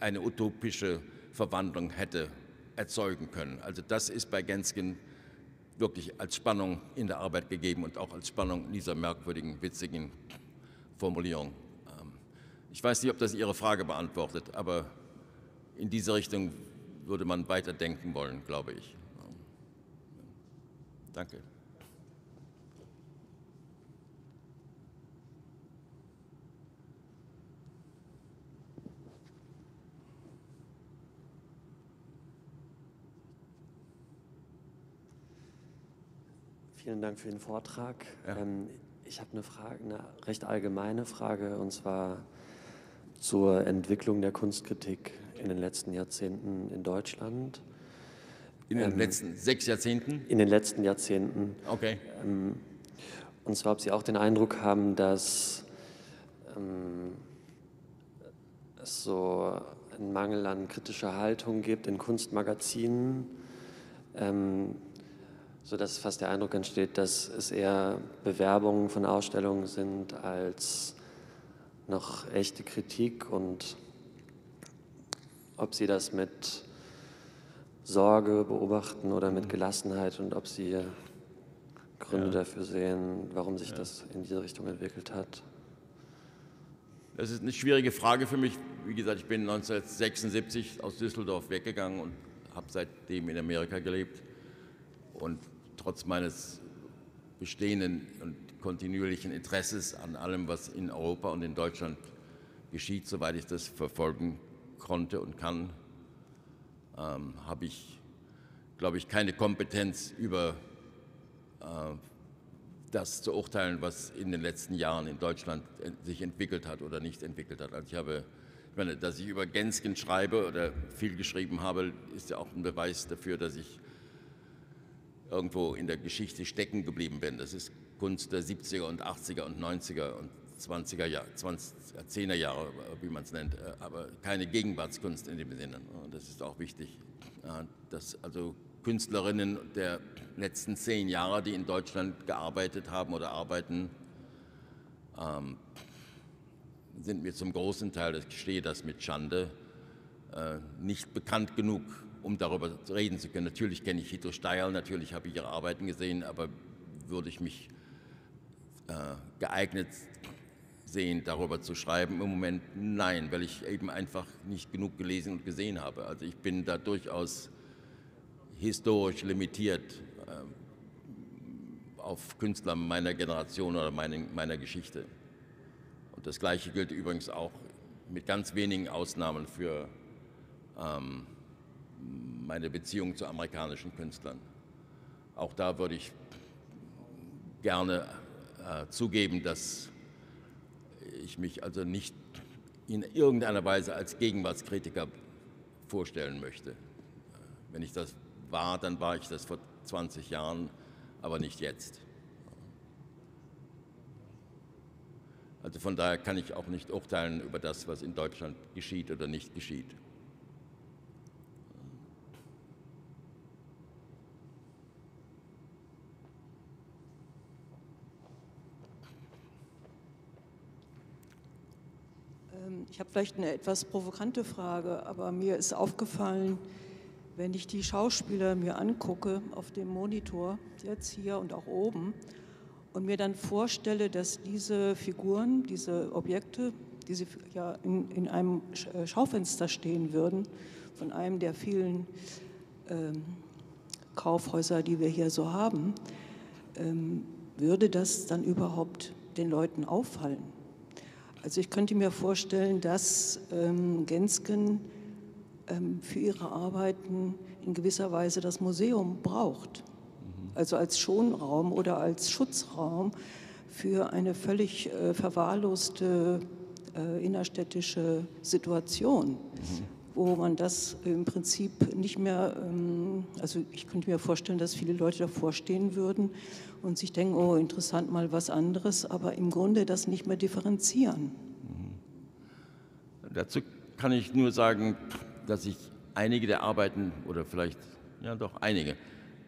eine utopische Verwandlung hätte erzeugen können. Also das ist bei Genskin wirklich als Spannung in der Arbeit gegeben und auch als Spannung in dieser merkwürdigen, witzigen Formulierung. Ähm, ich weiß nicht, ob das Ihre Frage beantwortet, aber in diese Richtung würde man weiterdenken wollen, glaube ich. Danke. Vielen Dank für den Vortrag. Ja. Ähm, ich habe eine Frage, eine recht allgemeine Frage, und zwar zur Entwicklung der Kunstkritik in den letzten Jahrzehnten in Deutschland. In den ähm, letzten sechs Jahrzehnten? In den letzten Jahrzehnten. Okay. Ähm, und zwar, ob Sie auch den Eindruck haben, dass ähm, es so einen Mangel an kritischer Haltung gibt in Kunstmagazinen, ähm, sodass fast der Eindruck entsteht, dass es eher Bewerbungen von Ausstellungen sind als noch echte Kritik und ob Sie das mit Sorge beobachten oder mit Gelassenheit und ob Sie Gründe ja. dafür sehen, warum sich ja. das in diese Richtung entwickelt hat. Das ist eine schwierige Frage für mich. Wie gesagt, ich bin 1976 aus Düsseldorf weggegangen und habe seitdem in Amerika gelebt. Und trotz meines bestehenden und kontinuierlichen Interesses an allem, was in Europa und in Deutschland geschieht, soweit ich das verfolgen konnte und kann, ähm, habe ich, glaube ich, keine Kompetenz über äh, das zu urteilen, was in den letzten Jahren in Deutschland sich entwickelt hat oder nicht entwickelt hat. Also ich habe, ich meine, dass ich über Gensken schreibe oder viel geschrieben habe, ist ja auch ein Beweis dafür, dass ich irgendwo in der Geschichte stecken geblieben bin. Das ist Kunst der 70er und 80er und 90er und 20er Jahre, 20, 10er Jahre, wie man es nennt, äh, aber keine Gegenwartskunst in dem Sinne. Das ist auch wichtig, dass also Künstlerinnen der letzten zehn Jahre, die in Deutschland gearbeitet haben oder arbeiten, ähm, sind mir zum großen Teil, ich gestehe das mit Schande, äh, nicht bekannt genug um darüber reden zu können. Natürlich kenne ich Hito Steil, natürlich habe ich ihre Arbeiten gesehen, aber würde ich mich äh, geeignet sehen, darüber zu schreiben? Im Moment nein, weil ich eben einfach nicht genug gelesen und gesehen habe. Also ich bin da durchaus historisch limitiert äh, auf Künstler meiner Generation oder meine, meiner Geschichte. Und das Gleiche gilt übrigens auch mit ganz wenigen Ausnahmen für ähm, meine Beziehung zu amerikanischen Künstlern. Auch da würde ich gerne äh, zugeben, dass ich mich also nicht in irgendeiner Weise als Gegenwartskritiker vorstellen möchte. Wenn ich das war, dann war ich das vor 20 Jahren, aber nicht jetzt. Also von daher kann ich auch nicht urteilen über das, was in Deutschland geschieht oder nicht geschieht. Ich habe vielleicht eine etwas provokante Frage, aber mir ist aufgefallen, wenn ich die Schauspieler mir angucke auf dem Monitor, jetzt hier und auch oben, und mir dann vorstelle, dass diese Figuren, diese Objekte, die sie ja in, in einem äh, Schaufenster stehen würden, von einem der vielen ähm, Kaufhäuser, die wir hier so haben, ähm, würde das dann überhaupt den Leuten auffallen? Also ich könnte mir vorstellen, dass ähm, Gensken ähm, für ihre Arbeiten in gewisser Weise das Museum braucht. Mhm. Also als Schonraum oder als Schutzraum für eine völlig äh, verwahrloste äh, innerstädtische Situation, mhm. Wo man das im Prinzip nicht mehr ähm, also ich könnte mir vorstellen, dass viele Leute davor stehen würden und sich denken, oh, interessant mal was anderes, aber im Grunde das nicht mehr differenzieren. Mhm. Dazu kann ich nur sagen, dass ich einige der Arbeiten oder vielleicht, ja doch einige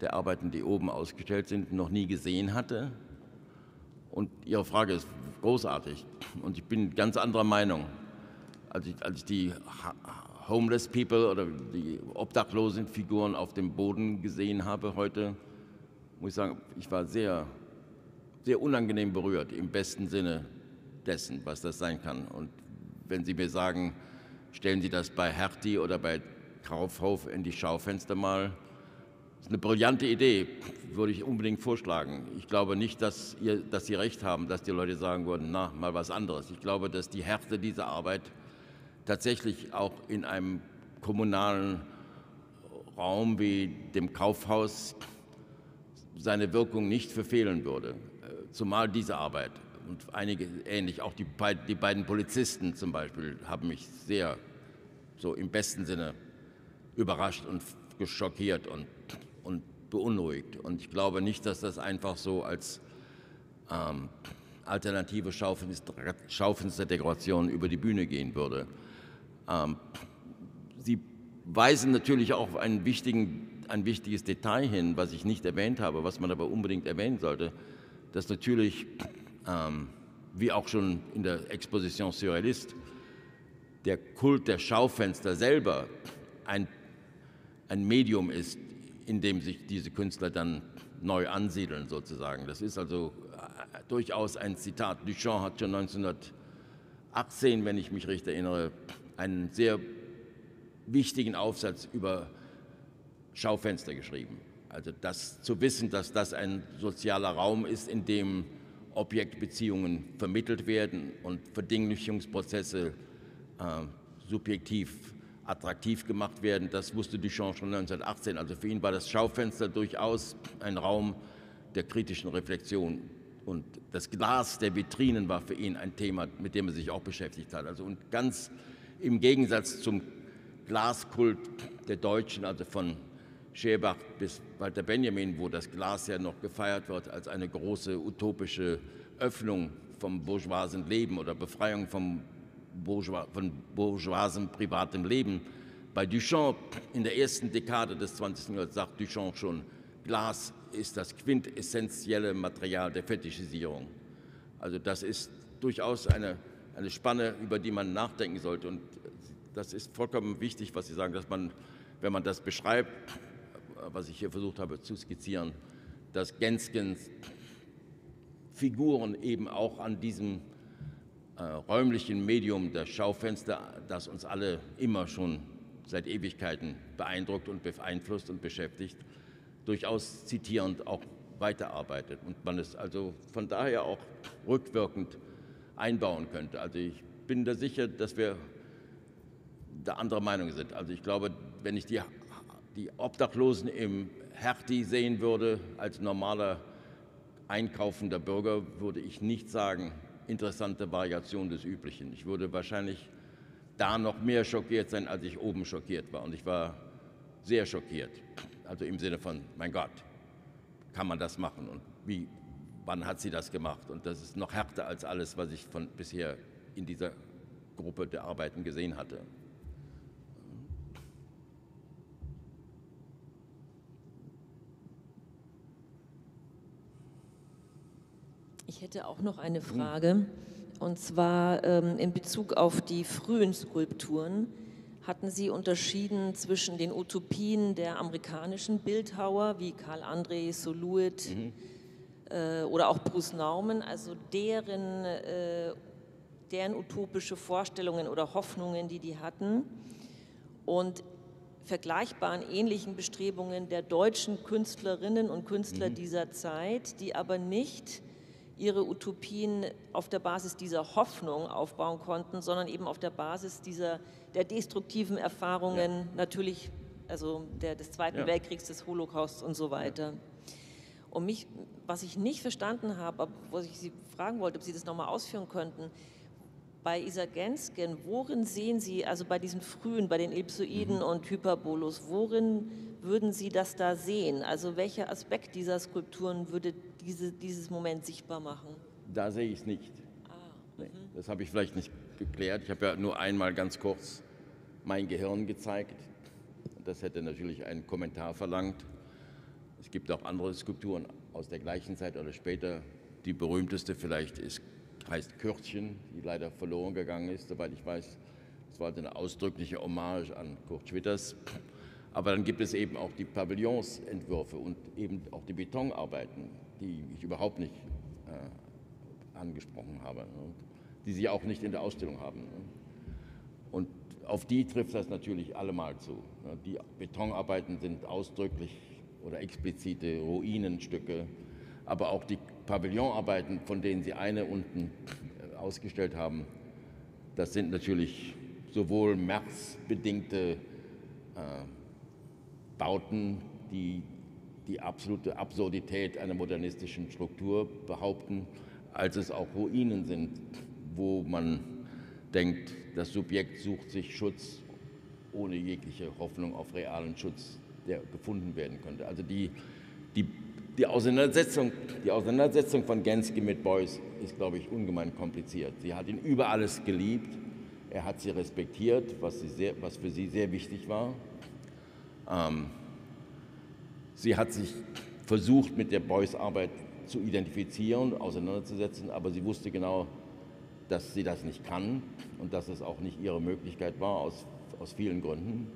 der Arbeiten, die oben ausgestellt sind, noch nie gesehen hatte. Und Ihre Frage ist großartig und ich bin ganz anderer Meinung. Als ich, als ich die Homeless People oder die obdachlosen Figuren auf dem Boden gesehen habe heute, muss ich sagen, ich war sehr, sehr unangenehm berührt, im besten Sinne dessen, was das sein kann. Und wenn Sie mir sagen, stellen Sie das bei Hertie oder bei Kaufhof in die Schaufenster mal, das ist eine brillante Idee, würde ich unbedingt vorschlagen. Ich glaube nicht, dass, ihr, dass Sie recht haben, dass die Leute sagen würden, na, mal was anderes. Ich glaube, dass die Härte dieser Arbeit tatsächlich auch in einem kommunalen Raum wie dem Kaufhaus seine Wirkung nicht verfehlen würde. Zumal diese Arbeit und einige ähnlich, auch die, die beiden Polizisten zum Beispiel, haben mich sehr so im besten Sinne überrascht und geschockiert und, und beunruhigt. Und ich glaube nicht, dass das einfach so als ähm, alternative Schaufensterdekoration über die Bühne gehen würde. Ähm, Sie weisen natürlich auch auf einen wichtigen, ein wichtiges Detail hin, was ich nicht erwähnt habe, was man aber unbedingt erwähnen sollte, dass natürlich, ähm, wie auch schon in der Exposition Surrealist, der Kult der Schaufenster selber ein, ein Medium ist, in dem sich diese Künstler dann neu ansiedeln sozusagen. Das ist also äh, durchaus ein Zitat. Duchamp hat schon 1918, wenn ich mich richtig erinnere, einen sehr wichtigen Aufsatz über Schaufenster geschrieben. Also das zu wissen, dass das ein sozialer Raum ist, in dem Objektbeziehungen vermittelt werden und Verdinglichungsprozesse äh, subjektiv attraktiv gemacht werden, das wusste Duchamp schon 1918. Also für ihn war das Schaufenster durchaus ein Raum der kritischen Reflexion. Und das Glas der Vitrinen war für ihn ein Thema, mit dem er sich auch beschäftigt hat. Also und ganz im Gegensatz zum Glaskult der Deutschen, also von Scherbach bis Walter Benjamin, wo das Glas ja noch gefeiert wird als eine große utopische Öffnung vom bourgeoisen Leben oder Befreiung vom Bourgeois, von bourgeoisen privatem Leben. Bei Duchamp in der ersten Dekade des 20. Jahrhunderts sagt Duchamp schon, Glas ist das quintessentielle Material der Fetischisierung. Also das ist durchaus eine eine Spanne, über die man nachdenken sollte. Und das ist vollkommen wichtig, was Sie sagen, dass man, wenn man das beschreibt, was ich hier versucht habe zu skizzieren, dass Genskens Figuren eben auch an diesem äh, räumlichen Medium der Schaufenster, das uns alle immer schon seit Ewigkeiten beeindruckt und beeinflusst und beschäftigt, durchaus zitierend auch weiterarbeitet und man es also von daher auch rückwirkend einbauen könnte. Also ich bin da sicher, dass wir da anderer Meinung sind. Also ich glaube, wenn ich die, die Obdachlosen im Hertie sehen würde als normaler einkaufender Bürger, würde ich nicht sagen, interessante Variation des Üblichen. Ich würde wahrscheinlich da noch mehr schockiert sein, als ich oben schockiert war. Und ich war sehr schockiert. Also im Sinne von, mein Gott, kann man das machen? Und wie wann hat sie das gemacht? Und das ist noch härter als alles, was ich von bisher in dieser Gruppe der Arbeiten gesehen hatte. Ich hätte auch noch eine Frage, und zwar ähm, in Bezug auf die frühen Skulpturen. Hatten Sie unterschieden zwischen den Utopien der amerikanischen Bildhauer wie Karl André Soluit, mhm oder auch Bruce Nauman, also deren, äh, deren utopische Vorstellungen oder Hoffnungen, die die hatten und vergleichbaren ähnlichen Bestrebungen der deutschen Künstlerinnen und Künstler mhm. dieser Zeit, die aber nicht ihre Utopien auf der Basis dieser Hoffnung aufbauen konnten, sondern eben auf der Basis dieser der destruktiven Erfahrungen, ja. natürlich also der, des Zweiten ja. Weltkriegs, des Holocausts und so weiter. Ja. Und mich, was ich nicht verstanden habe, was ich Sie fragen wollte, ob Sie das nochmal ausführen könnten, bei Isa Gensken, worin sehen Sie, also bei diesen frühen, bei den Ellipsoiden mhm. und Hyperbolus, worin würden Sie das da sehen? Also welcher Aspekt dieser Skulpturen würde diese, dieses Moment sichtbar machen? Da sehe ich es nicht. Ah, nee, mhm. das habe ich vielleicht nicht geklärt. Ich habe ja nur einmal ganz kurz mein Gehirn gezeigt. Das hätte natürlich einen Kommentar verlangt. Es gibt auch andere Skulpturen aus der gleichen Zeit oder später. Die berühmteste vielleicht ist, heißt Kürtchen, die leider verloren gegangen ist, soweit ich weiß. Das war eine ausdrückliche Hommage an Kurt Schwitters. Aber dann gibt es eben auch die Pavillonsentwürfe und eben auch die Betonarbeiten, die ich überhaupt nicht äh, angesprochen habe, und die Sie auch nicht in der Ausstellung haben. Und auf die trifft das natürlich allemal zu. Die Betonarbeiten sind ausdrücklich oder explizite Ruinenstücke, aber auch die Pavillonarbeiten, von denen Sie eine unten äh, ausgestellt haben, das sind natürlich sowohl märzbedingte äh, Bauten, die die absolute Absurdität einer modernistischen Struktur behaupten, als es auch Ruinen sind, wo man denkt, das Subjekt sucht sich Schutz ohne jegliche Hoffnung auf realen Schutz, der gefunden werden könnte. Also die, die, die, Auseinandersetzung, die Auseinandersetzung von Genski mit Beuys ist, glaube ich, ungemein kompliziert. Sie hat ihn über alles geliebt, er hat sie respektiert, was, sie sehr, was für sie sehr wichtig war. Ähm, sie hat sich versucht, mit der Beuys Arbeit zu identifizieren, auseinanderzusetzen, aber sie wusste genau, dass sie das nicht kann und dass es auch nicht ihre Möglichkeit war, aus, aus vielen Gründen.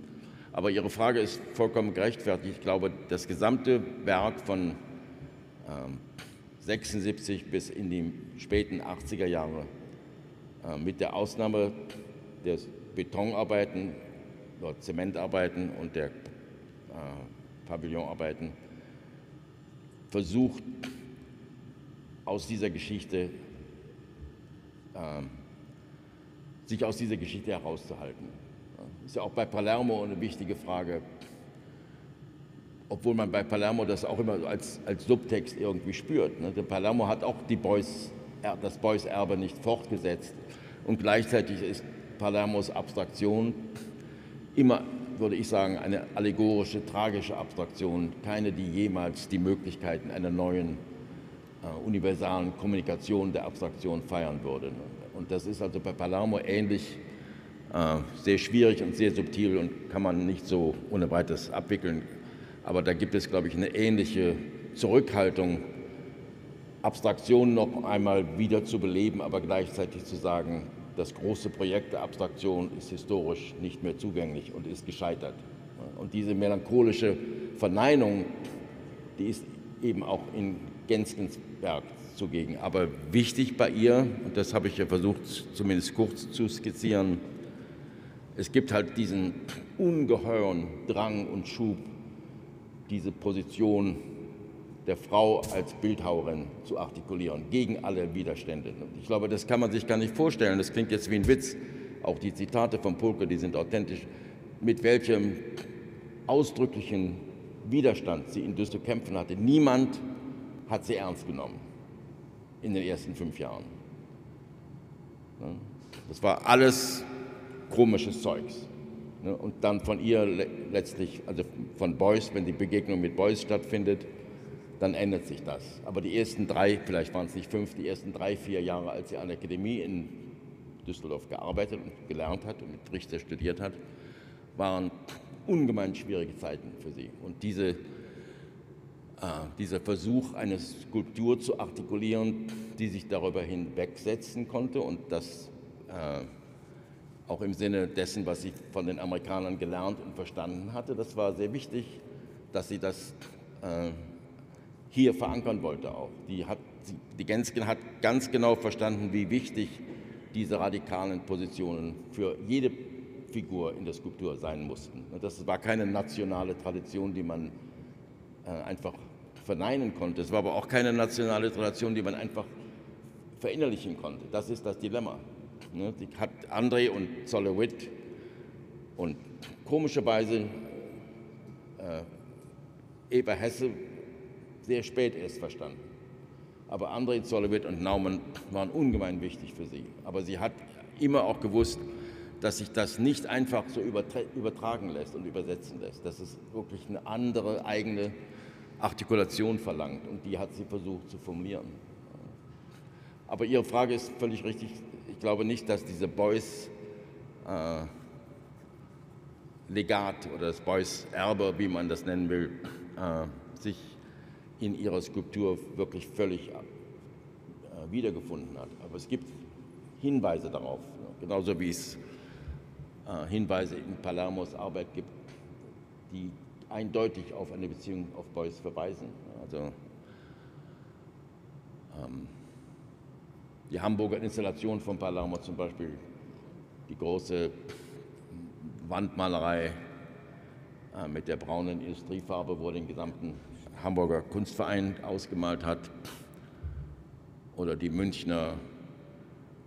Aber Ihre Frage ist vollkommen gerechtfertigt. Ich glaube, das gesamte Werk von ähm, 76 bis in die späten 80er Jahre, äh, mit der Ausnahme der Betonarbeiten, oder Zementarbeiten und der äh, Pavillonarbeiten, versucht, aus dieser Geschichte ähm, sich aus dieser Geschichte herauszuhalten. Ist ja auch bei Palermo eine wichtige Frage, obwohl man bei Palermo das auch immer als, als Subtext irgendwie spürt. Ne? Der Palermo hat auch die Beuys, das Beuys-Erbe nicht fortgesetzt und gleichzeitig ist Palermos Abstraktion immer, würde ich sagen, eine allegorische, tragische Abstraktion, keine, die jemals die Möglichkeiten einer neuen äh, universalen Kommunikation der Abstraktion feiern würde. Und das ist also bei Palermo ähnlich äh, sehr schwierig und sehr subtil und kann man nicht so ohne weiteres abwickeln. Aber da gibt es, glaube ich, eine ähnliche Zurückhaltung, Abstraktion noch einmal wieder zu beleben, aber gleichzeitig zu sagen, das große Projekt der Abstraktion ist historisch nicht mehr zugänglich und ist gescheitert. Und diese melancholische Verneinung, die ist eben auch in Genskens Werk zugegen. Aber wichtig bei ihr, und das habe ich ja versucht zumindest kurz zu skizzieren, es gibt halt diesen ungeheuren Drang und Schub, diese Position der Frau als Bildhauerin zu artikulieren, gegen alle Widerstände. Ich glaube, das kann man sich gar nicht vorstellen. Das klingt jetzt wie ein Witz. Auch die Zitate von Pulke, die sind authentisch. Mit welchem ausdrücklichen Widerstand sie in Düsseldorf kämpfen hatte. Niemand hat sie ernst genommen in den ersten fünf Jahren. Das war alles komisches Zeugs. Und dann von ihr letztlich, also von Beuys, wenn die Begegnung mit Beuys stattfindet, dann ändert sich das. Aber die ersten drei, vielleicht waren es nicht fünf, die ersten drei, vier Jahre, als sie an der Akademie in Düsseldorf gearbeitet und gelernt hat und mit Richter studiert hat, waren ungemein schwierige Zeiten für sie. Und diese äh, dieser Versuch, eine Skulptur zu artikulieren, die sich darüber hinwegsetzen konnte und das äh, auch im Sinne dessen, was sie von den Amerikanern gelernt und verstanden hatte, das war sehr wichtig, dass sie das äh, hier verankern wollte auch. Die, hat, die Genskin hat ganz genau verstanden, wie wichtig diese radikalen Positionen für jede Figur in der Skulptur sein mussten. Das war keine nationale Tradition, die man einfach verneinen konnte. Es war aber auch keine nationale Tradition, die man einfach verinnerlichen konnte. Das ist das Dilemma. Ne? Die hat André und Zolowit und komischerweise äh, Eber Hesse sehr spät erst verstanden. Aber André Zolowit und Naumann waren ungemein wichtig für sie. Aber sie hat immer auch gewusst, dass sich das nicht einfach so übertragen lässt und übersetzen lässt, dass es wirklich eine andere eigene Artikulation verlangt und die hat sie versucht zu formulieren. Aber Ihre Frage ist völlig richtig. Ich glaube nicht, dass diese Beuys äh, Legat oder das Beuys Erbe, wie man das nennen will, äh, sich in ihrer Skulptur wirklich völlig äh, wiedergefunden hat. Aber es gibt Hinweise darauf, genauso wie es äh, Hinweise in Palermos Arbeit gibt, die eindeutig auf eine Beziehung auf Beuys verweisen. Also ähm, die Hamburger Installation von Palermo zum Beispiel, die große Wandmalerei äh, mit der braunen Industriefarbe, wo er den gesamten Hamburger Kunstverein ausgemalt hat, oder die Münchner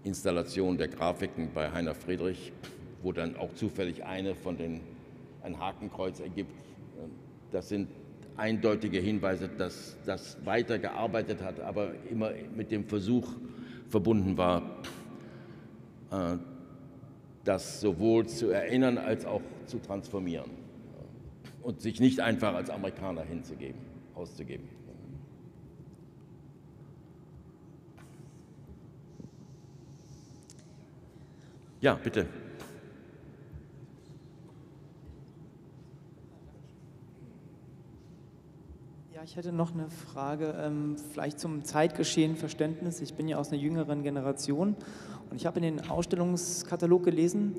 Installation der Grafiken bei Heiner Friedrich, wo dann auch zufällig eine von den ein Hakenkreuz ergibt. Das sind eindeutige Hinweise, dass das weitergearbeitet hat, aber immer mit dem Versuch verbunden war, äh, das sowohl zu erinnern als auch zu transformieren und sich nicht einfach als Amerikaner hinzugeben, auszugeben. Ja, bitte. Ich hätte noch eine Frage, ähm, vielleicht zum Zeitgeschehen Verständnis. Ich bin ja aus einer jüngeren Generation und ich habe in den Ausstellungskatalog gelesen,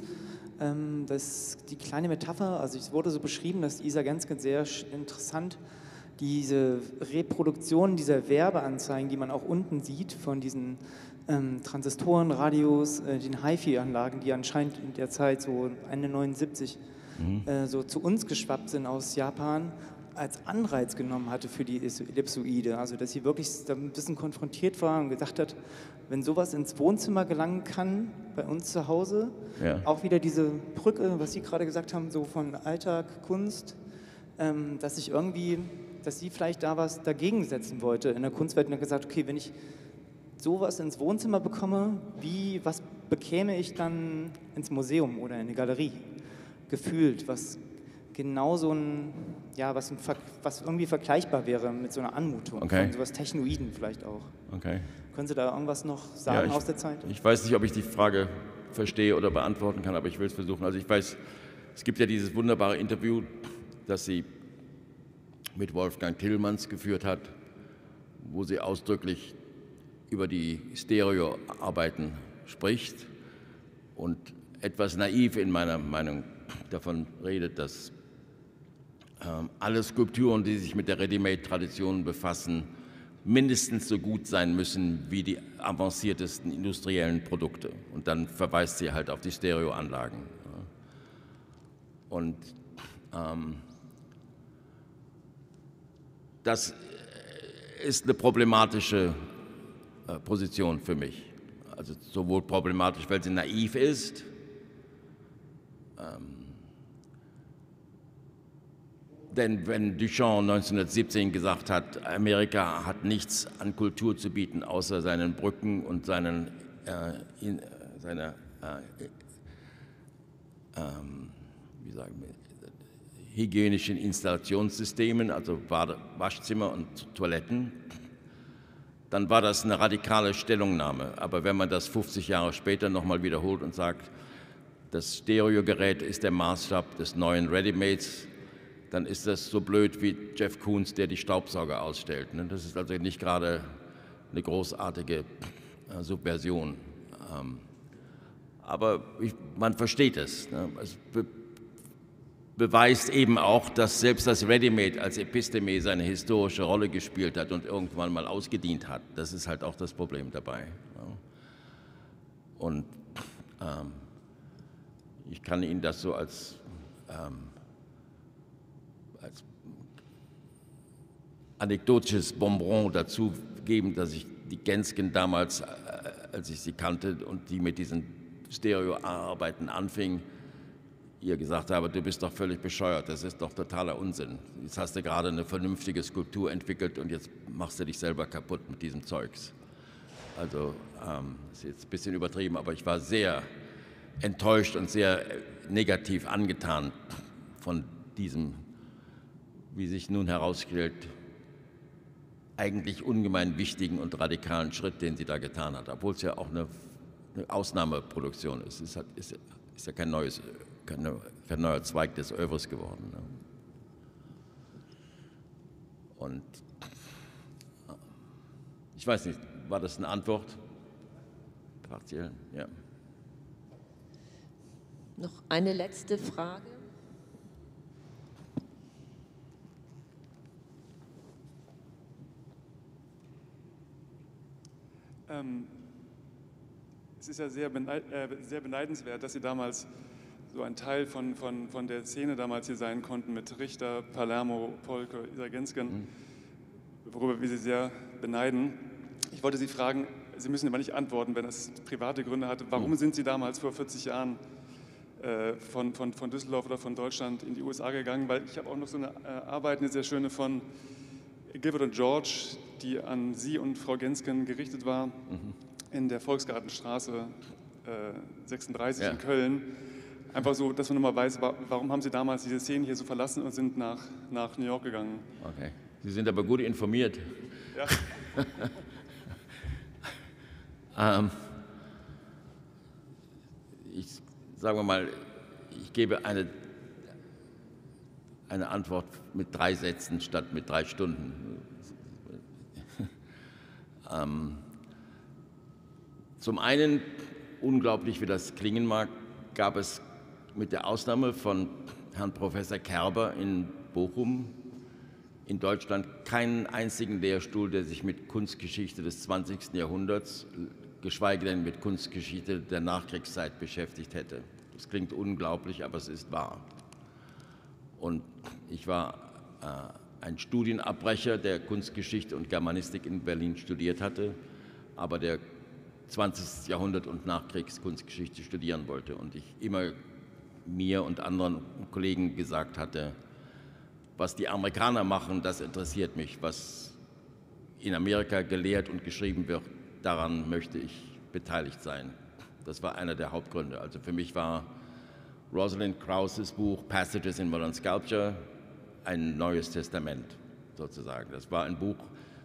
ähm, dass die kleine Metapher, also es wurde so beschrieben, dass Isa Genske sehr interessant diese Reproduktion dieser Werbeanzeigen, die man auch unten sieht, von diesen ähm, Transistoren, Radios, äh, den HiFi-Anlagen, die anscheinend in der Zeit so Ende 79 mhm. äh, so zu uns geschwappt sind aus Japan als Anreiz genommen hatte für die Ellipsoide. Also, dass sie wirklich ein bisschen konfrontiert war und gesagt hat, wenn sowas ins Wohnzimmer gelangen kann, bei uns zu Hause, ja. auch wieder diese Brücke, was Sie gerade gesagt haben, so von Alltag, Kunst, ähm, dass ich irgendwie, dass sie vielleicht da was dagegen setzen wollte in der Kunstwelt und hat gesagt, okay, wenn ich sowas ins Wohnzimmer bekomme, wie, was bekäme ich dann ins Museum oder in eine Galerie? Gefühlt, was genau so ein, ja, was, ein, was irgendwie vergleichbar wäre mit so einer Anmutung, okay. von sowas Technoiden vielleicht auch. Okay. Können Sie da irgendwas noch sagen ja, ich, aus der Zeit? Ich weiß nicht, ob ich die Frage verstehe oder beantworten kann, aber ich will es versuchen. Also ich weiß, es gibt ja dieses wunderbare Interview, das sie mit Wolfgang Tillmanns geführt hat, wo sie ausdrücklich über die Stereoarbeiten spricht und etwas naiv in meiner Meinung davon redet, dass alle Skulpturen, die sich mit der Ready-Made-Tradition befassen, mindestens so gut sein müssen wie die avanciertesten industriellen Produkte. Und dann verweist sie halt auf die Stereoanlagen. Und ähm, das ist eine problematische äh, Position für mich. Also sowohl problematisch, weil sie naiv ist, ähm, denn wenn Duchamp 1917 gesagt hat, Amerika hat nichts an Kultur zu bieten, außer seinen Brücken und seinen, äh, in, äh, seiner, äh, ähm, wie sagen wir, hygienischen Installationssystemen, also Waschzimmer und Toiletten, dann war das eine radikale Stellungnahme. Aber wenn man das 50 Jahre später nochmal wiederholt und sagt, das Stereogerät ist der Maßstab des neuen Readymates, dann ist das so blöd wie Jeff Koons, der die Staubsauger ausstellt. Ne? Das ist also nicht gerade eine großartige äh, Subversion. Ähm, aber man versteht es. Ne? Es beweist eben auch, dass selbst das Readymade als Episteme seine historische Rolle gespielt hat und irgendwann mal ausgedient hat. Das ist halt auch das Problem dabei. Und ähm, ich kann Ihnen das so als ähm, anekdotisches Bonbon dazu geben, dass ich die Gensken damals, äh, als ich sie kannte und die mit diesen Stereoarbeiten anfing, ihr gesagt habe, du bist doch völlig bescheuert, das ist doch totaler Unsinn. Jetzt hast du gerade eine vernünftige Skulptur entwickelt und jetzt machst du dich selber kaputt mit diesem Zeugs. Also, ähm, ist jetzt ein bisschen übertrieben, aber ich war sehr enttäuscht und sehr negativ angetan von diesem, wie sich nun herausstellt, eigentlich ungemein wichtigen und radikalen Schritt, den sie da getan hat, obwohl es ja auch eine, eine Ausnahmeproduktion ist. Es ist, ist, ist, ja kein, neues, kein neuer Zweig des Övres geworden. Ne? Und ich weiß nicht, war das eine Antwort? Partiell, ja. Noch eine letzte Frage. Ähm, es ist ja sehr, beneid, äh, sehr, beneidenswert, dass Sie damals so ein Teil von, von, von der Szene damals hier sein konnten mit Richter, Palermo, Polke, Isagensken, mhm. worüber wir Sie sehr beneiden. Ich wollte Sie fragen, Sie müssen aber nicht antworten, wenn es private Gründe hatte. Warum mhm. sind Sie damals vor 40 Jahren äh, von, von, von Düsseldorf oder von Deutschland in die USA gegangen? Weil ich habe auch noch so eine äh, Arbeit, eine sehr schöne von Gilbert und George, die an Sie und Frau Gensken gerichtet war, mhm. in der Volksgartenstraße äh, 36 ja. in Köln. Einfach so, dass man nochmal weiß, warum haben Sie damals diese Szene hier so verlassen und sind nach, nach New York gegangen? Okay. Sie sind aber gut informiert. Ja. ähm, ich sage mal, ich gebe eine, eine Antwort mit drei Sätzen statt mit drei Stunden. Ähm, zum einen, unglaublich wie das klingen mag, gab es mit der Ausnahme von Herrn Professor Kerber in Bochum in Deutschland keinen einzigen Lehrstuhl, der sich mit Kunstgeschichte des 20. Jahrhunderts, geschweige denn mit Kunstgeschichte der Nachkriegszeit beschäftigt hätte. Das klingt unglaublich, aber es ist wahr. Und ich war äh, ein Studienabbrecher, der Kunstgeschichte und Germanistik in Berlin studiert hatte, aber der 20. Jahrhundert und Nachkriegskunstgeschichte studieren wollte. Und ich immer mir und anderen Kollegen gesagt hatte, was die Amerikaner machen, das interessiert mich. Was in Amerika gelehrt und geschrieben wird, daran möchte ich beteiligt sein. Das war einer der Hauptgründe. Also für mich war Rosalind Krauses Buch Passages in Modern Sculpture ein neues Testament sozusagen. Das war ein Buch,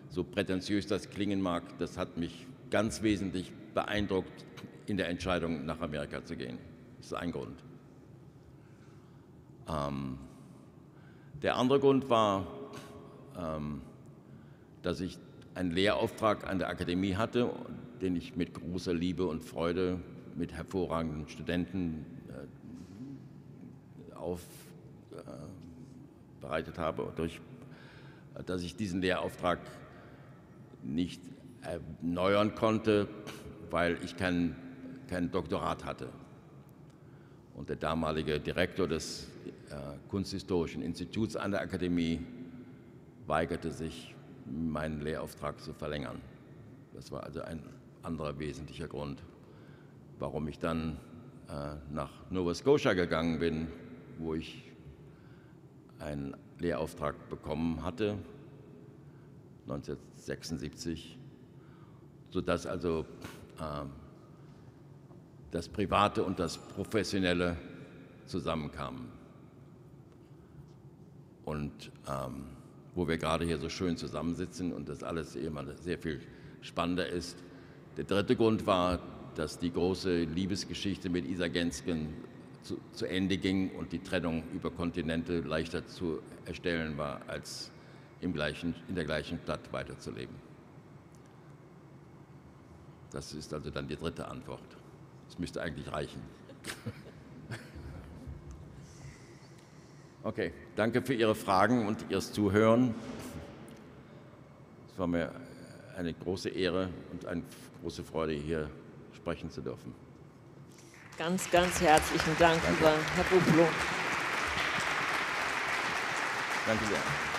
so prätentiös das klingen mag, das hat mich ganz wesentlich beeindruckt, in der Entscheidung nach Amerika zu gehen. Das ist ein Grund. Ähm, der andere Grund war, ähm, dass ich einen Lehrauftrag an der Akademie hatte, den ich mit großer Liebe und Freude mit hervorragenden Studenten äh, auf, äh, bereitet habe, durch, dass ich diesen Lehrauftrag nicht erneuern konnte, weil ich kein, kein Doktorat hatte. Und der damalige Direktor des äh, Kunsthistorischen Instituts an der Akademie weigerte sich, meinen Lehrauftrag zu verlängern. Das war also ein anderer wesentlicher Grund, warum ich dann äh, nach Nova Scotia gegangen bin, wo ich einen Lehrauftrag bekommen hatte, 1976, sodass also äh, das Private und das Professionelle zusammenkamen. Und ähm, wo wir gerade hier so schön zusammensitzen und das alles immer sehr viel spannender ist. Der dritte Grund war, dass die große Liebesgeschichte mit Isa Gensken zu, zu, Ende ging und die Trennung über Kontinente leichter zu erstellen war, als im gleichen, in der gleichen Stadt weiterzuleben. Das ist also dann die dritte Antwort. Das müsste eigentlich reichen. Okay, danke für Ihre Fragen und Ihres Zuhören. Es war mir eine große Ehre und eine große Freude, hier sprechen zu dürfen. Ganz, ganz herzlichen Dank, Danke. Herr Bublo. Danke sehr.